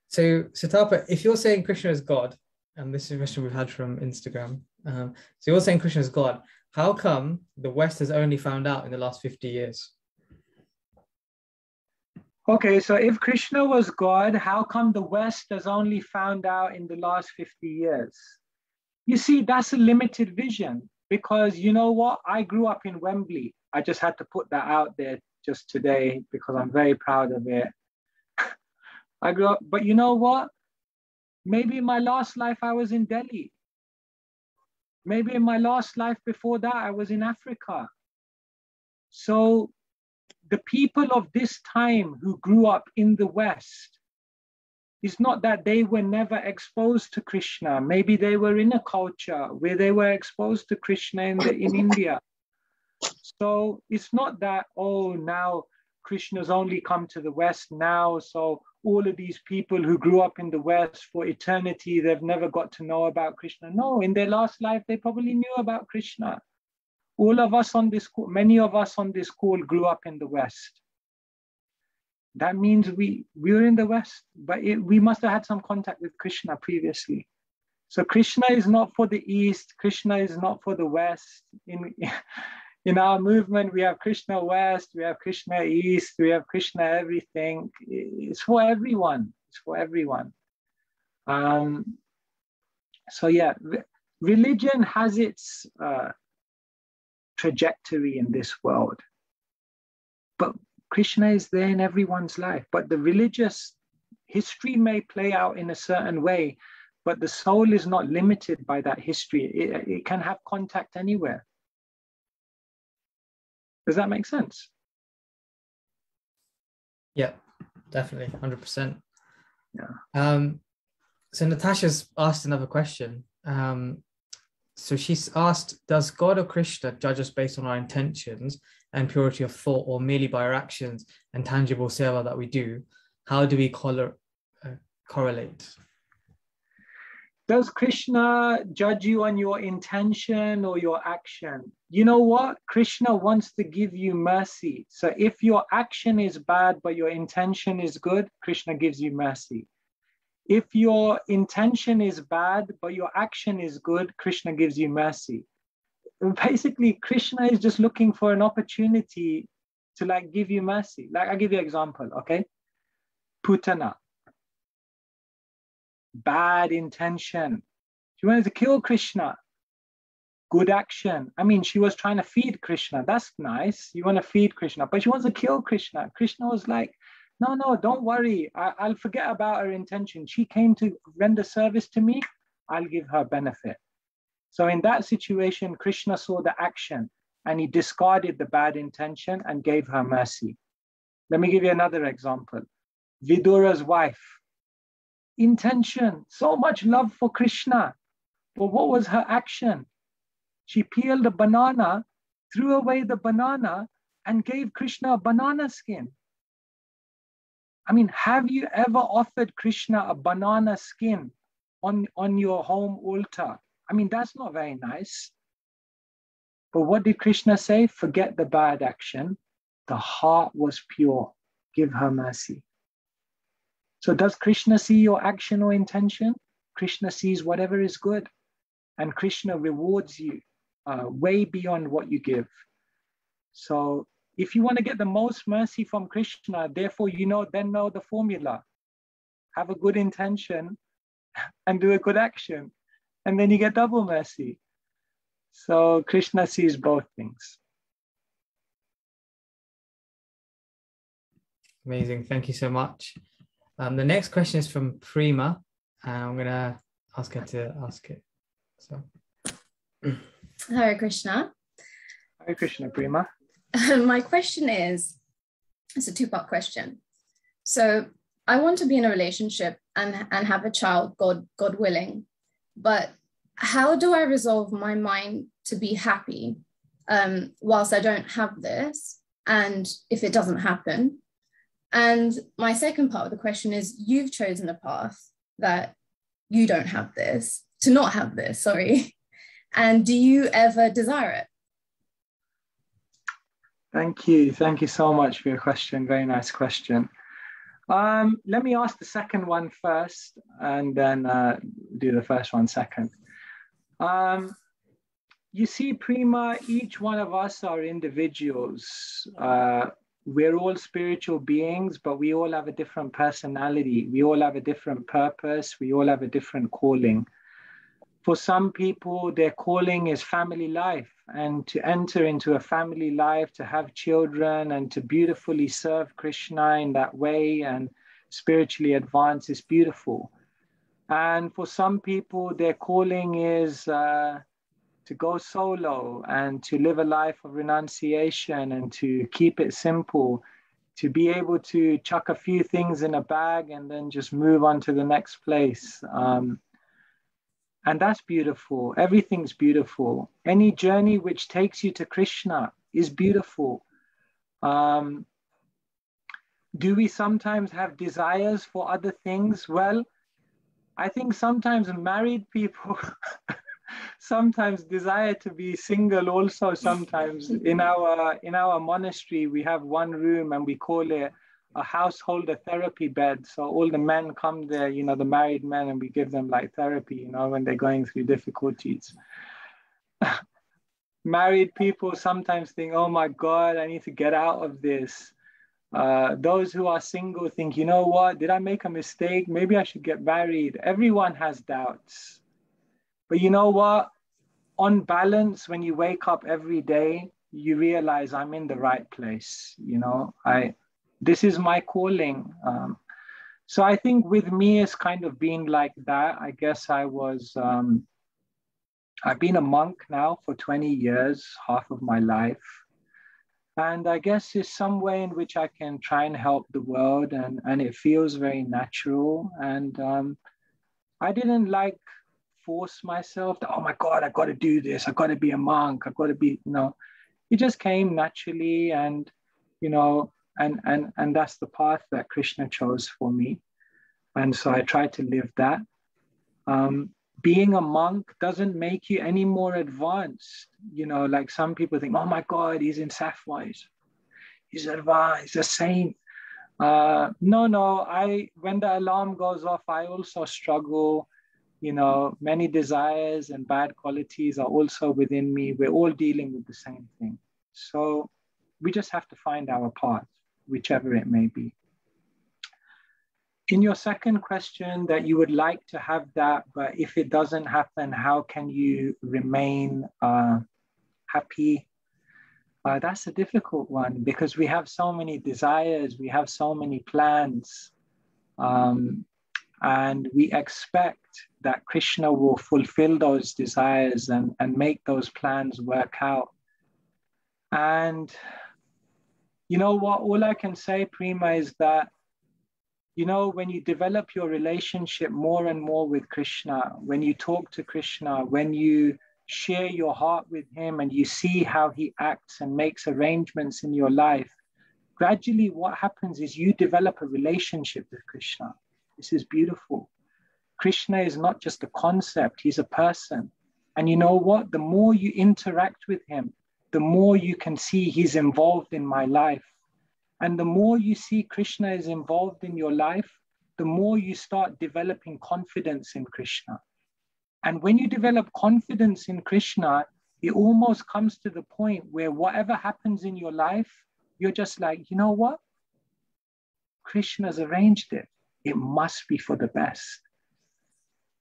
So, Sutapa, if you're saying Krishna is God, and this is a question we've had from Instagram, um, so you're saying Krishna is God, how come the West has only found out in the last 50 years? Okay, so if Krishna was God, how come the West has only found out in the last 50 years? You see, that's a limited vision because you know what? I grew up in Wembley. I just had to put that out there just today because I'm very proud of it. *laughs* I grew up, but you know what? Maybe in my last life I was in Delhi. Maybe in my last life before that I was in Africa. So the people of this time who grew up in the West, it's not that they were never exposed to Krishna. Maybe they were in a culture where they were exposed to Krishna in, the, in India. So it's not that, oh, now Krishna's only come to the West now. So all of these people who grew up in the West for eternity, they've never got to know about Krishna. No, in their last life, they probably knew about Krishna all of us on this call, many of us on this call grew up in the West. That means we, we were in the West, but it, we must have had some contact with Krishna previously. So Krishna is not for the East, Krishna is not for the West. In, *laughs* in our movement, we have Krishna West, we have Krishna East, we have Krishna everything. It's for everyone. It's for everyone. Um, so yeah, religion has its uh, trajectory in this world. But Krishna is there in everyone's life. But the religious history may play out in a certain way, but the soul is not limited by that history. It, it can have contact anywhere. Does that make sense? Yeah, definitely, 100%. Yeah. Um, so Natasha's asked another question. Um, so she's asked, does God or Krishna judge us based on our intentions and purity of thought or merely by our actions and tangible seva that we do? How do we color, uh, correlate? Does Krishna judge you on your intention or your action? You know what? Krishna wants to give you mercy. So if your action is bad, but your intention is good, Krishna gives you mercy. If your intention is bad, but your action is good, Krishna gives you mercy. Basically, Krishna is just looking for an opportunity to like give you mercy. Like I'll give you an example, okay? Putana. Bad intention. She wanted to kill Krishna. Good action. I mean, she was trying to feed Krishna. That's nice. You want to feed Krishna, but she wants to kill Krishna. Krishna was like, no, no, don't worry. I, will forget about her intention. She came to render service to me. I'll give her benefit. So in that situation, Krishna saw the action. and he discarded the bad intention and gave her mercy. Let me give you another example. Vidura's wife, intention, so much love for Krishna. But what was her action? She peeled a banana, threw away the banana, and gave Krishna a banana skin. I mean, have you ever offered Krishna a banana skin on, on your home altar? I mean, that's not very nice. But what did Krishna say? Forget the bad action. The heart was pure. Give her mercy. So, does Krishna see your action or intention? Krishna sees whatever is good, and Krishna rewards you uh, way beyond what you give. So, if you want to get the most mercy from Krishna, therefore, you know, then know the formula. Have a good intention *laughs* and do a good action, and then you get double mercy. So, Krishna sees both things. Amazing. Thank you so much. Um, the next question is from Prima, and I'm gonna ask her to ask it. So, *clears throat* Hare Krishna. Hare Krishna, Prima. *laughs* My question is it's a two part question. So, I want to be in a relationship and, and have a child, God, God willing, but how do I resolve my mind to be happy um, whilst I don't have this? And if it doesn't happen, and my second part of the question is you've chosen a path that you don't have this, to not have this, sorry. *laughs* And do you ever desire it? Thank you. Thank you so much for your question. Very nice question. Um, let me ask the second one first and then uh, do the first one second. Um, you see, Prima, each one of us are individuals. Uh, we're all spiritual beings, but we all have a different personality. We all have a different purpose. We all have a different calling. For some people, their calling is family life and to enter into a family life, to have children, and to beautifully serve Krishna in that way and spiritually advance is beautiful. And for some people, their calling is uh, to go solo and to live a life of renunciation and to keep it simple, to be able to chuck a few things in a bag and then just move on to the next place. Um, and that's beautiful. Everything's beautiful. Any journey which takes you to Krishna is beautiful. Um, do we sometimes have desires for other things? Well, I think sometimes married people *laughs* sometimes desire to be single also sometimes in our in our monastery we have one room and we call it a householder therapy bed so all the men come there you know the married men and we give them like therapy you know when they're going through difficulties. *laughs* Married people sometimes think oh my god i need to get out of this. Uh, those who are single think you know what? Did i make a mistake? Maybe i should get married. Everyone has doubts. But you know what? On balance, when you wake up every day, you realize I'm in the right place. You know, I this is my calling. Um, so I think with me, it's kind of been like that. I guess I was. Um, I've been a monk now for 20 years, half of my life. And I guess it's some way in which I can try and help the world, and, and it feels very natural. And um, I didn't like force myself that, oh my God, I got to do this. I got to be a monk. I got to be, you know, it just came naturally. And, you know, and, and, and that's the path that Krishna chose for me. And so I try to live that. Um, being a monk doesn't make you any more advanced. You know, like some people think, oh my God, he's in Safwise. He's advanced, he's a saint. Uh, no, no, I when the alarm goes off, I also struggle you know, many desires and bad qualities are also within me. We're all dealing with the same thing. So we just have to find our path, whichever it may be. In your second question, that you would like to have that, but if it doesn't happen, how can you remain uh, happy? Uh, that's a difficult one because we have so many desires, we have so many plans. Um, and we expect that Krishna will fulfill those desires and, and make those plans work out. And you know what? All I can say, Prima, is that you know, when you develop your relationship more and more with Krishna, when you talk to Krishna, when you share your heart with him and you see how he acts and makes arrangements in your life, gradually what happens is you develop a relationship with Krishna. This is beautiful. Krishna is not just a concept, he's a person. And you know what? The more you interact with him, the more you can see he's involved in my life. And the more you see Krishna is involved in your life, the more you start developing confidence in Krishna. And when you develop confidence in Krishna, it almost comes to the point where whatever happens in your life, you're just like, you know what? Krishna's arranged it. It must be for the best.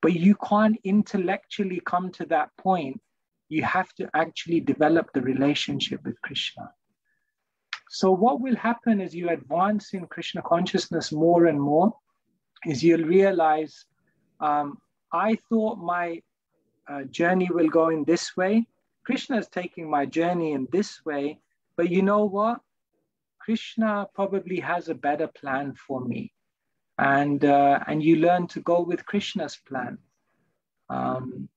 But you can't intellectually come to that point. You have to actually develop the relationship with Krishna. So, what will happen as you advance in Krishna consciousness more and more is you'll realize um, I thought my uh, journey will go in this way. Krishna is taking my journey in this way. But you know what? Krishna probably has a better plan for me. And, uh, and you learn to go with Krishna's plan. Um,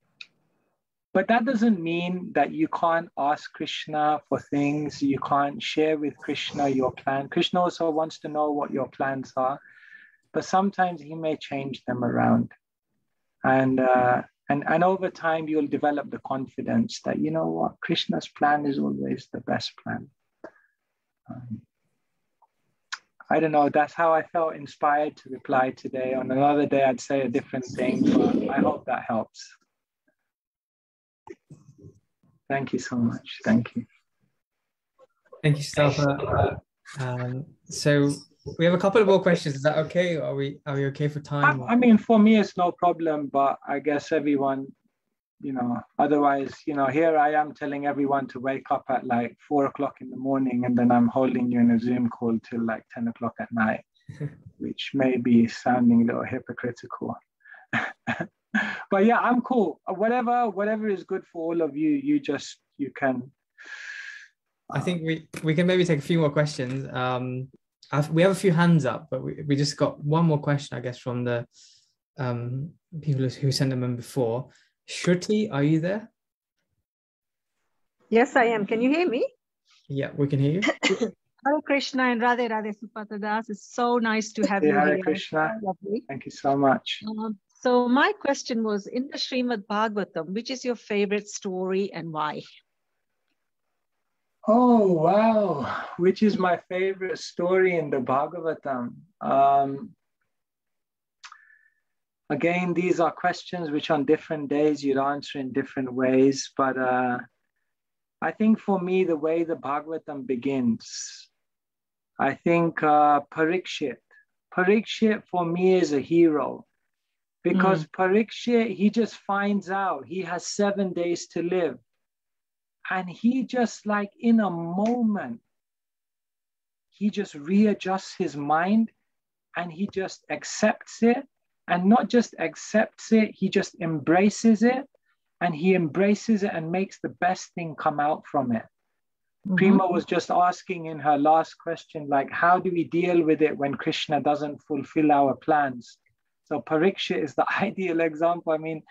but that doesn't mean that you can't ask Krishna for things, you can't share with Krishna your plan. Krishna also wants to know what your plans are, but sometimes he may change them around. And, uh, and, and over time, you'll develop the confidence that, you know what, Krishna's plan is always the best plan. Um, I don't know, that's how I felt inspired to reply today. On another day, I'd say a different thing, but I hope that helps. Thank you so much. Thank you. Thank you, Sutapa. Um, so we have a couple of more questions. Is that okay? Are we are we okay for time? I, I mean, for me, it's no problem, but I guess everyone, you know, otherwise, you know, here I am telling everyone to wake up at like four o'clock in the morning, and then I'm holding you in a Zoom call till like 10 o'clock at night, *laughs* which may be sounding a little hypocritical. *laughs* but yeah, I'm cool. Whatever, whatever is good for all of you, you just you can. I think we we can maybe take a few more questions. Um, I've, we have a few hands up, but we, we just got one more question, I guess, from the um, people who sent them in before. Shruti, are you there? Yes, I am. Can you hear me? Yeah, we can hear you. *laughs* Hare Krishna and Radhe Radhe Sutapa Das. It's so nice to have Yeah, you Hare here. Krishna. So lovely. Thank you so much. Um, so my question was in the Srimad Bhagavatam, which is your favorite story and why? Oh wow! Which is my favorite story in the Bhagavatam? Um, again, these are questions which on different days you'd answer in different ways. But uh, I think for me, the way the Bhagavatam begins, I think uh, Parikshit. Parikshit for me is a hero because mm. Parikshit, he just finds out he has seven days to live. And he just like in a moment, he just readjusts his mind and he just accepts it. And not just accepts it, he just embraces it and he embraces it and makes the best thing come out from it. Mm-hmm. Prima was just asking in her last question, like, how do we deal with it when Krishna doesn't fulfill our plans? So Parikshit is the *laughs* ideal example. I mean,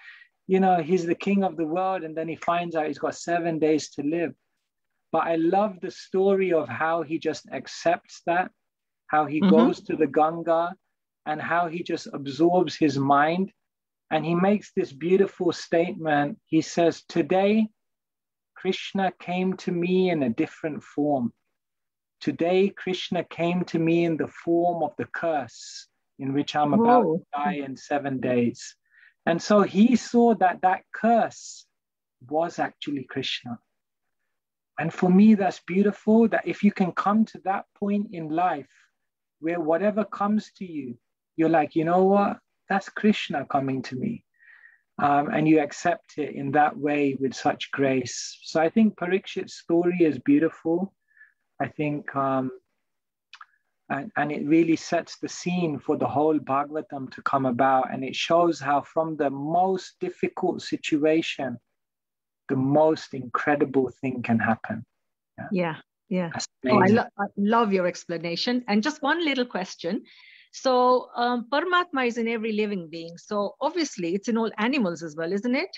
you know, he's the king of the world, and then he finds out he's got seven days to live. But I love the story of how he just accepts that, how he Mhm. goes to the Ganga, and how he just absorbs his mind. And he makes this beautiful statement. He says, Today, Krishna came to me in a different form. Today, Krishna came to me in the form of the curse in which I'm about Whoa. to die in seven days. And so he saw that that curse was actually Krishna. And for me, that's beautiful that if you can come to that point in life where whatever comes to you, you're like, you know what? That's Krishna coming to me. Um, and you accept it in that way with such grace. So I think Parikshit's story is beautiful. I think, um, and, and it really sets the scene for the whole Bhagavatam to come about. And it shows how, from the most difficult situation, the most incredible thing can happen. Yeah, yeah. That's Oh, I, lo- I love your explanation. And just one little question. So, um, Paramatma is in every living being. So, obviously, it's in all animals as well, isn't it?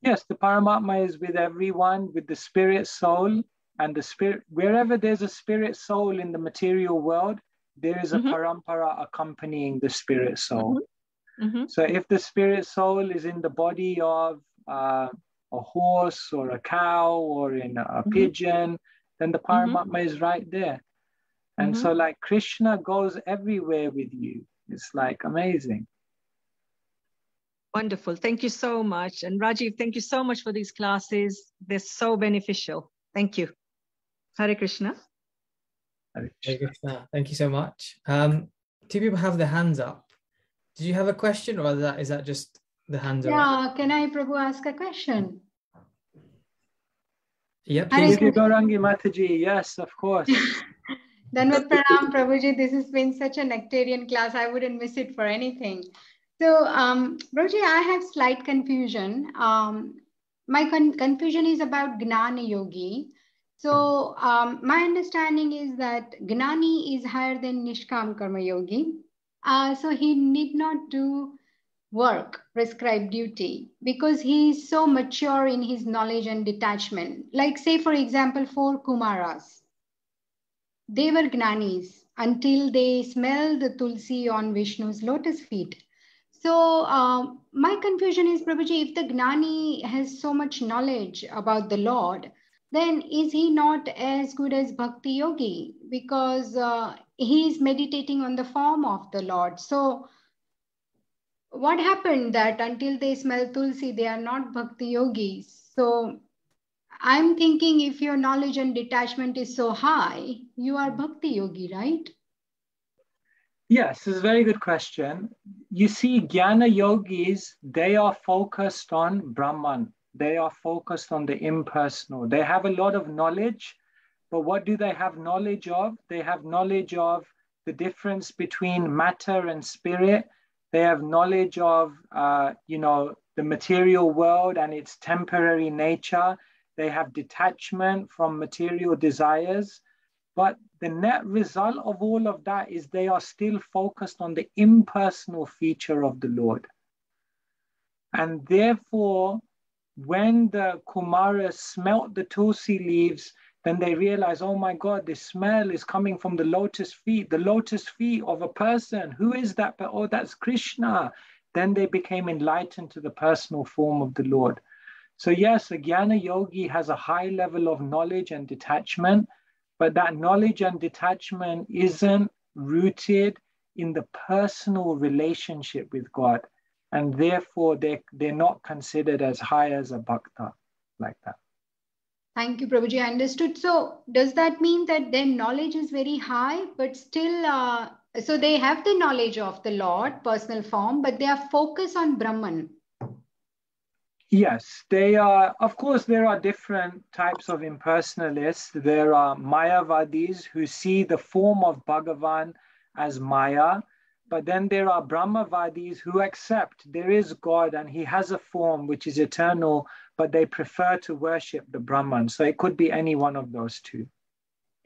Yes, the Paramatma is with everyone, with the spirit soul, and the spirit. Wherever there's a spirit soul in the material world, there is a Mhm. Paramatma accompanying the spirit soul. Mhm. So if the spirit soul is in the body of uh, a horse or a cow or in a Mhm. pigeon, then the Mhm. Paramatma is right there. And so, like Krishna goes everywhere with you. It's like amazing. Wonderful. Thank you so much. And Rajiv, thank you so much for these classes. They're so beneficial. Thank you. Hare Krishna. Hare Krishna. Thank you so much. Um, two people have their hands up. Do you have a question, or is that is that just the hands are up? Yeah, can I, Prabhu, ask a question? Yep. Hare please. Gaurangi Mataji. Yes, of course. *laughs* Danvat Pranam, Prabhuji. This has been such a nectarian class. I wouldn't miss it for anything. So, um, Prabhuji, I have slight confusion. Um, my con- confusion is about Gnana Yogi. So, um, my understanding is that Gnani is higher than Nishkam Karma Yogi. Uh, so, he need not do work, prescribed duty, because he is so mature in his knowledge and detachment. Like, say, for example, four Kumaras they were gnanis until they smelled the tulsi on Vishnu's lotus feet. So um, my confusion is, Prabhuji, if the gnani has so much knowledge about the Lord, then is he not as good as Bhakti Yogi? Because uh, he is meditating on the form of the Lord. So what happened that until they smell tulsi, they are not Bhakti Yogis? So I'm thinking if your knowledge and detachment is so high, you are Bhakti Yogi, right? Yes, it's a very good question. You see, Jnana yogis, they are focused on Brahman. They are focused on the impersonal. They have a lot of knowledge, but what do they have knowledge of? They have knowledge of the difference between matter and spirit. They have knowledge of, uh, you know, the material world and its temporary nature. They have detachment from material desires. But the net result of all of that is they are still focused on the impersonal feature of the Lord. And therefore, when the Kumaras smelt the tulsi leaves, then they realize, oh my God, this smell is coming from the lotus feet, the lotus feet of a person. Who is that? But oh, that's Krishna. Then they became enlightened to the personal form of the Lord. So, yes, a Jnana yogi has a high level of knowledge and detachment, but that knowledge and detachment isn't rooted in the personal relationship with God. And therefore, they, they're not considered as high as a bhakta like that. Thank you, Prabhuji. I understood. So, does that mean that their knowledge is very high, but still, uh, so they have the knowledge of the Lord, personal form, but they are focused on Brahman? Yes, they are. Of course, there are different types of impersonalists. There are Mayavadis who see the form of Bhagavan as Maya, but then there are Brahmavadis who accept there is God and he has a form which is eternal, but they prefer to worship the Brahman. So it could be any one of those two.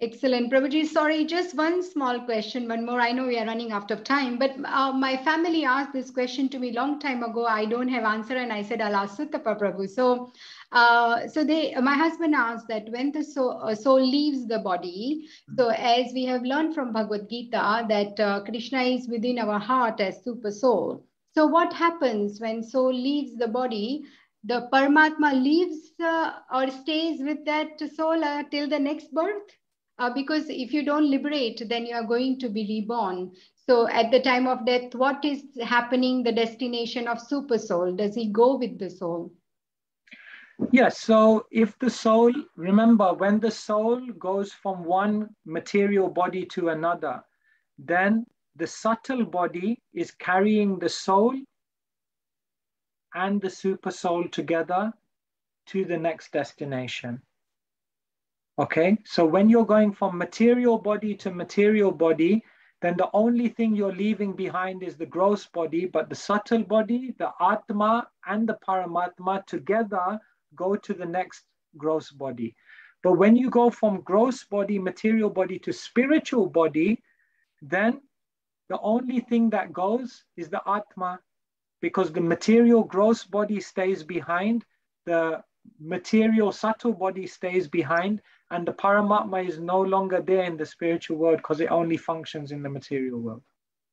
Excellent. Prabhuji, sorry, just one small question, one more. I know we are running out of time, but uh, my family asked this question to me long time ago. I don't have answer, and I said I'll ask Sutapa Prabhu. So, uh, so they, my husband asked that when the soul, uh, soul leaves the body. So, as we have learned from Bhagavad Gita, that uh, Krishna is within our heart as super soul. So, what happens when soul leaves the body? The Paramatma leaves uh, or stays with that soul uh, till the next birth. Because if you don't liberate, then you are going to be reborn. So at the time of death, what is happening? The destination of super soul? Does he go with the soul? Yes, so if the soul, remember, when the soul goes from one material body to another, then the subtle body is carrying the soul and the super soul together to the next destination. Okay, so when you're going from material body to material body, then the only thing you're leaving behind is the gross body, but the subtle body, the Atma and the Paramatma together go to the next gross body. But when you go from gross body, material body to spiritual body, then the only thing that goes is the Atma, because the material gross body stays behind, the material subtle body stays behind, and the Paramatma is no longer there in the spiritual world because it only functions in the material world.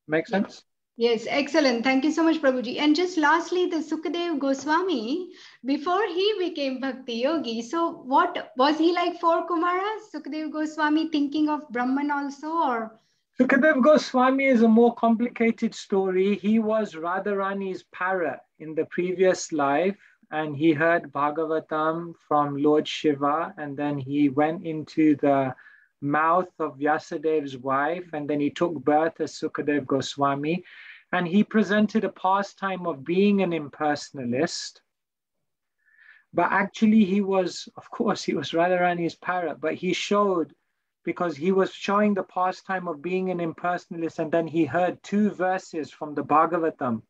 Make sense? Yes, excellent. Thank you so much, Prabhuji. And just lastly, the Sukadev Goswami, before he became Bhakti Yogi, so what was he like for Kumara? Sukadev Goswami thinking of Brahman also, or? Sukadev Goswami is a more complicated story. He was Radharani's para in the previous life, and he heard Bhagavatam from Lord Shiva, and then he went into the mouth of Vyasadev's wife, and then he took birth as Sukadev Goswami, and he presented a pastime of being an impersonalist. But actually, he was, of course, he was Radharani's parrot, but he showed because he was showing the pastime of being an impersonalist, and then he heard two verses from the Bhagavatam.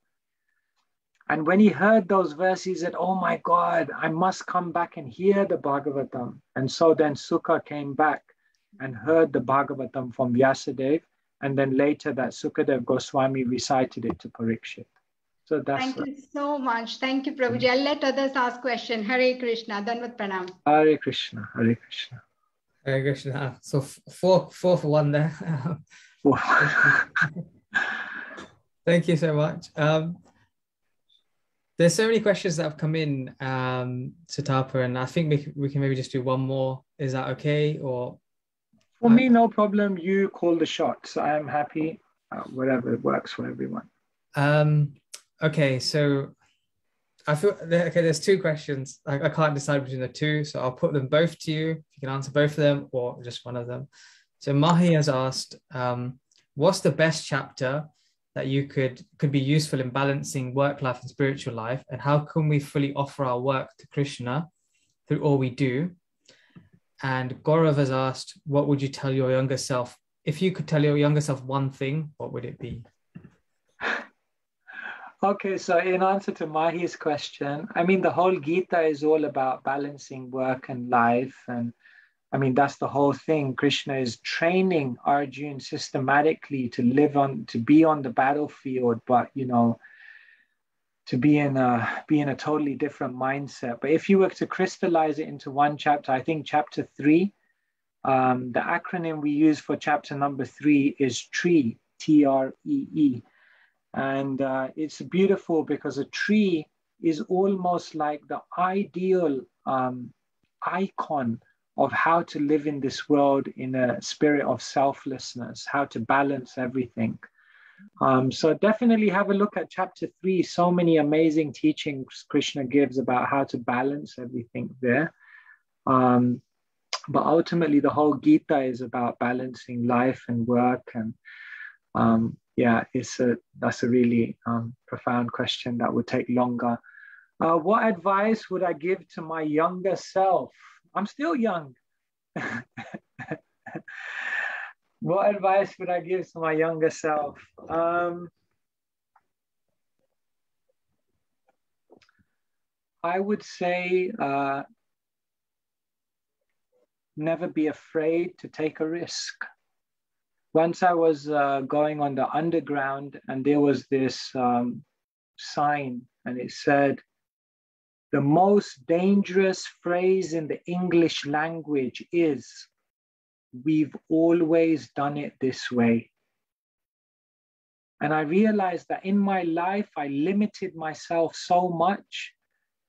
And when he heard those verses, he said, Oh my God, I must come back and hear the Bhagavatam. And so then Sukha came back and heard the Bhagavatam from Vyasadeva, and then later that Sukadev Goswami recited it to Parikshit. So that's Thank you so much. Thank you, Prabhuji. I'll let others ask question. Hare Krishna. Danvat Pranam. Hare Krishna. Hare Krishna. Hare Krishna. So four, four for one there. *laughs* Thank you so much. Um, there's so many questions that have come in, um, Sutapa, and I think we, we can maybe just do one more. Is that okay? Or for me, no problem. You call the shots. I am happy. Uh, whatever works for everyone. Um, okay, so I feel okay. There's two questions. I, I can't decide between the two, so I'll put them both to you. If you can answer both of them or just one of them. So Mahi has asked, um, "What's the best chapter that you could could be useful in balancing work life and spiritual life, and how can we fully offer our work to Krishna through all we do?" And Gaurav has asked, "What would you tell your younger self if you could tell your younger self one thing? What would it be?" *laughs* Okay, so in answer to Mahi's question, I mean, the whole Gita is all about balancing work and life. And I mean, that's the whole thing. Krishna is training Arjun systematically to live on, to be on the battlefield, but, you know, to be in a be in a totally different mindset. But if you were to crystallize it into one chapter, I think chapter three, um, the acronym we use for chapter number three is TREE, T R E E. And uh, it's beautiful because a tree is almost like the ideal um, icon of how to live in this world in a spirit of selflessness, how to balance everything. Um, so definitely have a look at chapter three. So many amazing teachings Krishna gives about how to balance everything there. Um, but ultimately, the whole Gita is about balancing life and work and um, yeah, it's a that's a really um, profound question that would take longer. Uh, what advice would I give to my younger self? I'm still young. *laughs* what advice would I give to my younger self? Um, I would say uh, never be afraid to take a risk once I was uh, going on the underground, and there was this um, sign, and it said, The most dangerous phrase in the English language is, We've always done it this way. And I realized that in my life, I limited myself so much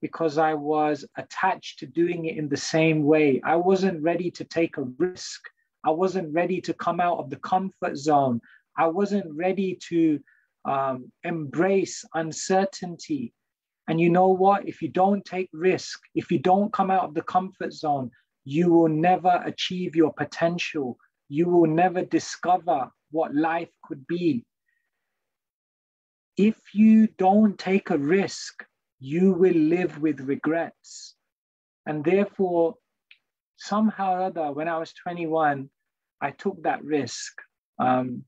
because I was attached to doing it in the same way. I wasn't ready to take a risk. I wasn't ready to come out of the comfort zone. I wasn't ready to um, embrace uncertainty. And you know what? If you don't take risk, if you don't come out of the comfort zone, you will never achieve your potential. You will never discover what life could be. If you don't take a risk, you will live with regrets. And therefore, somehow or other, when I was 21, I took that risk. Um,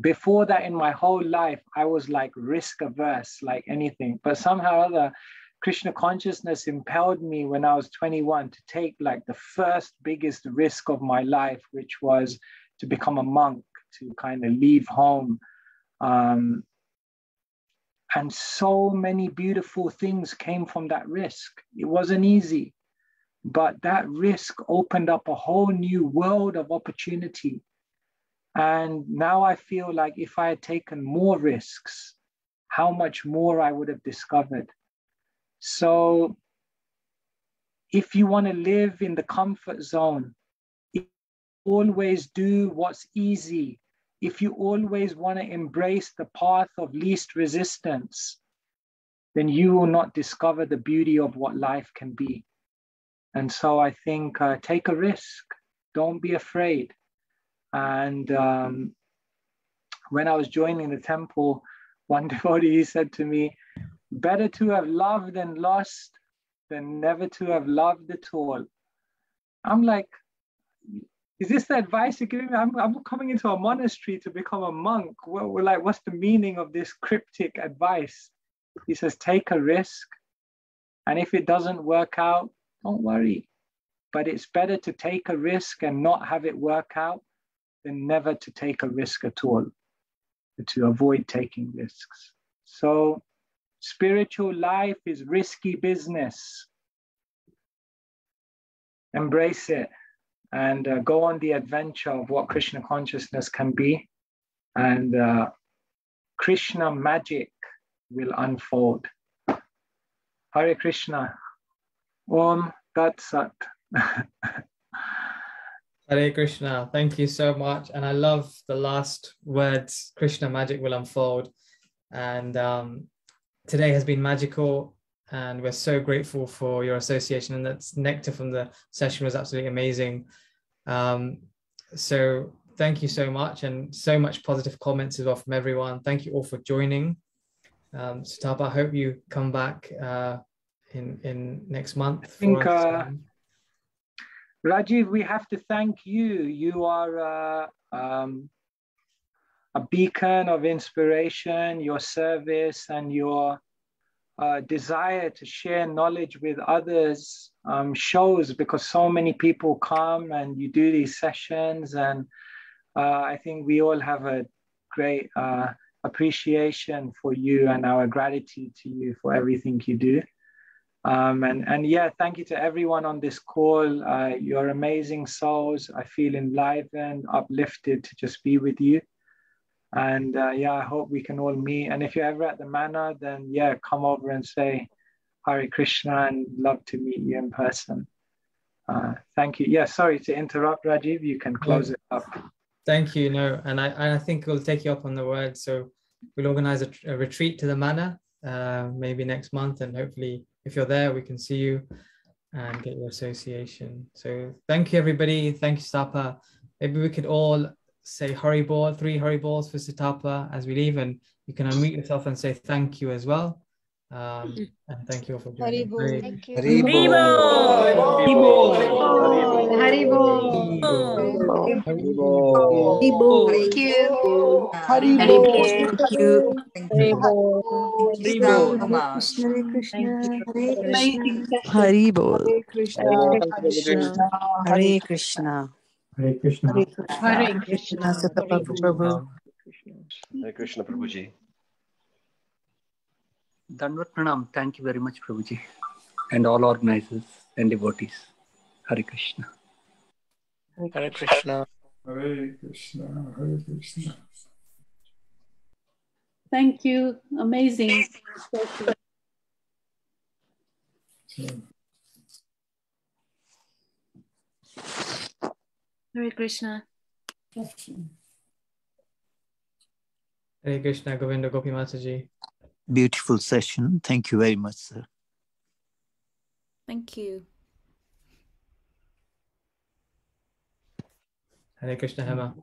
before that, in my whole life, I was like risk averse, like anything. But somehow or other, Krishna consciousness impelled me when I was 21 to take like the first biggest risk of my life, which was to become a monk, to kind of leave home. Um, and so many beautiful things came from that risk. It wasn't easy, but that risk opened up a whole new world of opportunity. And now I feel like if I had taken more risks, how much more I would have discovered. So, if you want to live in the comfort zone, always do what's easy, if you always want to embrace the path of least resistance, then you will not discover the beauty of what life can be. And so I think uh, take a risk, don't be afraid. And um, when I was joining the temple, *laughs* one devotee said to me, Better to have loved and lost than never to have loved at all. I'm like, is this the advice you're giving me? I'm, I'm coming into a monastery to become a monk. We're like, what's the meaning of this cryptic advice? He says, take a risk. And if it doesn't work out, don't worry. But it's better to take a risk and not have it work out than never to take a risk at all, to avoid taking risks. So, spiritual life is risky business. Embrace it and uh, go on the adventure of what Krishna consciousness can be. And uh, Krishna magic will unfold. Hare Krishna. Om Tat Sat. *laughs* Hare Krishna. Thank you so much. And I love the last words Krishna magic will unfold. And um, today has been magical. And we're so grateful for your association. And that's nectar from the session was absolutely amazing. Um, so thank you so much and so much positive comments as well from everyone. Thank you all for joining. Um, Sutapa, I hope you come back uh, in in next month. I think, uh, Rajiv, we have to thank you. You are uh, um, a beacon of inspiration, your service and your uh, desire to share knowledge with others um, shows because so many people come and you do these sessions. And uh, i think we all have a great uh, appreciation for you and our gratitude to you for everything you do. Um, and, and yeah thank you to everyone on this call. Uh, you're amazing souls. I feel enlivened uplifted to just be with you and uh, yeah, I hope we can all meet. And if you're ever at the manor, then yeah, come over and say Hare Krishna and love to meet you in person. Uh, thank you. Yeah, sorry to interrupt, Rajiv. You can close it up. Thank you. No, and I, I think we'll take you up on the word. So we'll organize a, a retreat to the manor uh, maybe next month. And hopefully, if you're there, we can see you and get your association. So thank you, everybody. Thank you, Sapa. Maybe we could all say Haribol, three Haribols for Sutapa as we leave, and you can unmute yourself and say thank you as well. Um, and thank you all for joining. Haribol. Thank you. Haribol. Haribol. Haribol. Thank you. Haribol. Thank you. Hare Krishna. Hare Krishna. Hare Krishna. Hare Krishna. Hare Krishna. Hare Krishna. Sutapa Prabhu. Hare Krishna Hare Krishna. Hare Krishna, Prabhuji. Danvat Pranam. Thank you very much, Prabhuji, and all organizers and devotees. Hare Krishna. Hare Krishna. Hare Krishna. Hare Krishna. Thank you. Amazing. Hare Krishna. Hare Krishna, Govinda Gopi Mataji. Beautiful session. Thank you very much, sir. Thank you. Hare Krishna, Hema.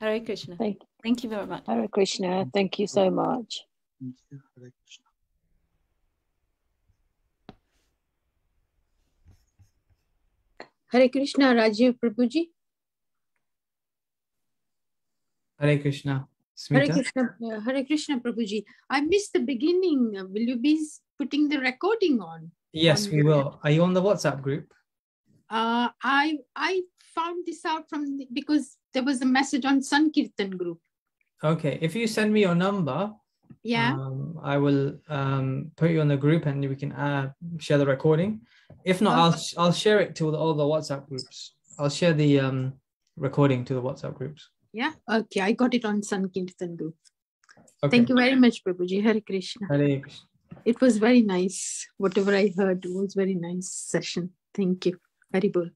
Hare Krishna. Thank, Thank you very much. Hare Krishna. Thank you so much. Hare Krishna. Hare Krishna, Rajiv Prabhuji. Hare Krishna, Hare Smita? Krishna, uh, Hare Krishna, Prabhuji. I missed the beginning. Uh, Will you be putting the recording on? Yes, on we will. Are you on the WhatsApp group? Uh, I I found this out from the, because there was a message on Sankirtan group. Okay, if you send me your number, Yeah. um, I will um, put you on the group and we can uh, share the recording. If not, I'll sh- I'll share it to all the WhatsApp groups. I'll share the um, recording to the WhatsApp groups. Yeah. Okay, I got it on Sankirtan group. Okay. Thank you very much, Prabhuji. Hare Krishna. Hare Krishna. It was very nice. Whatever I heard was very nice session. Thank you. Very good.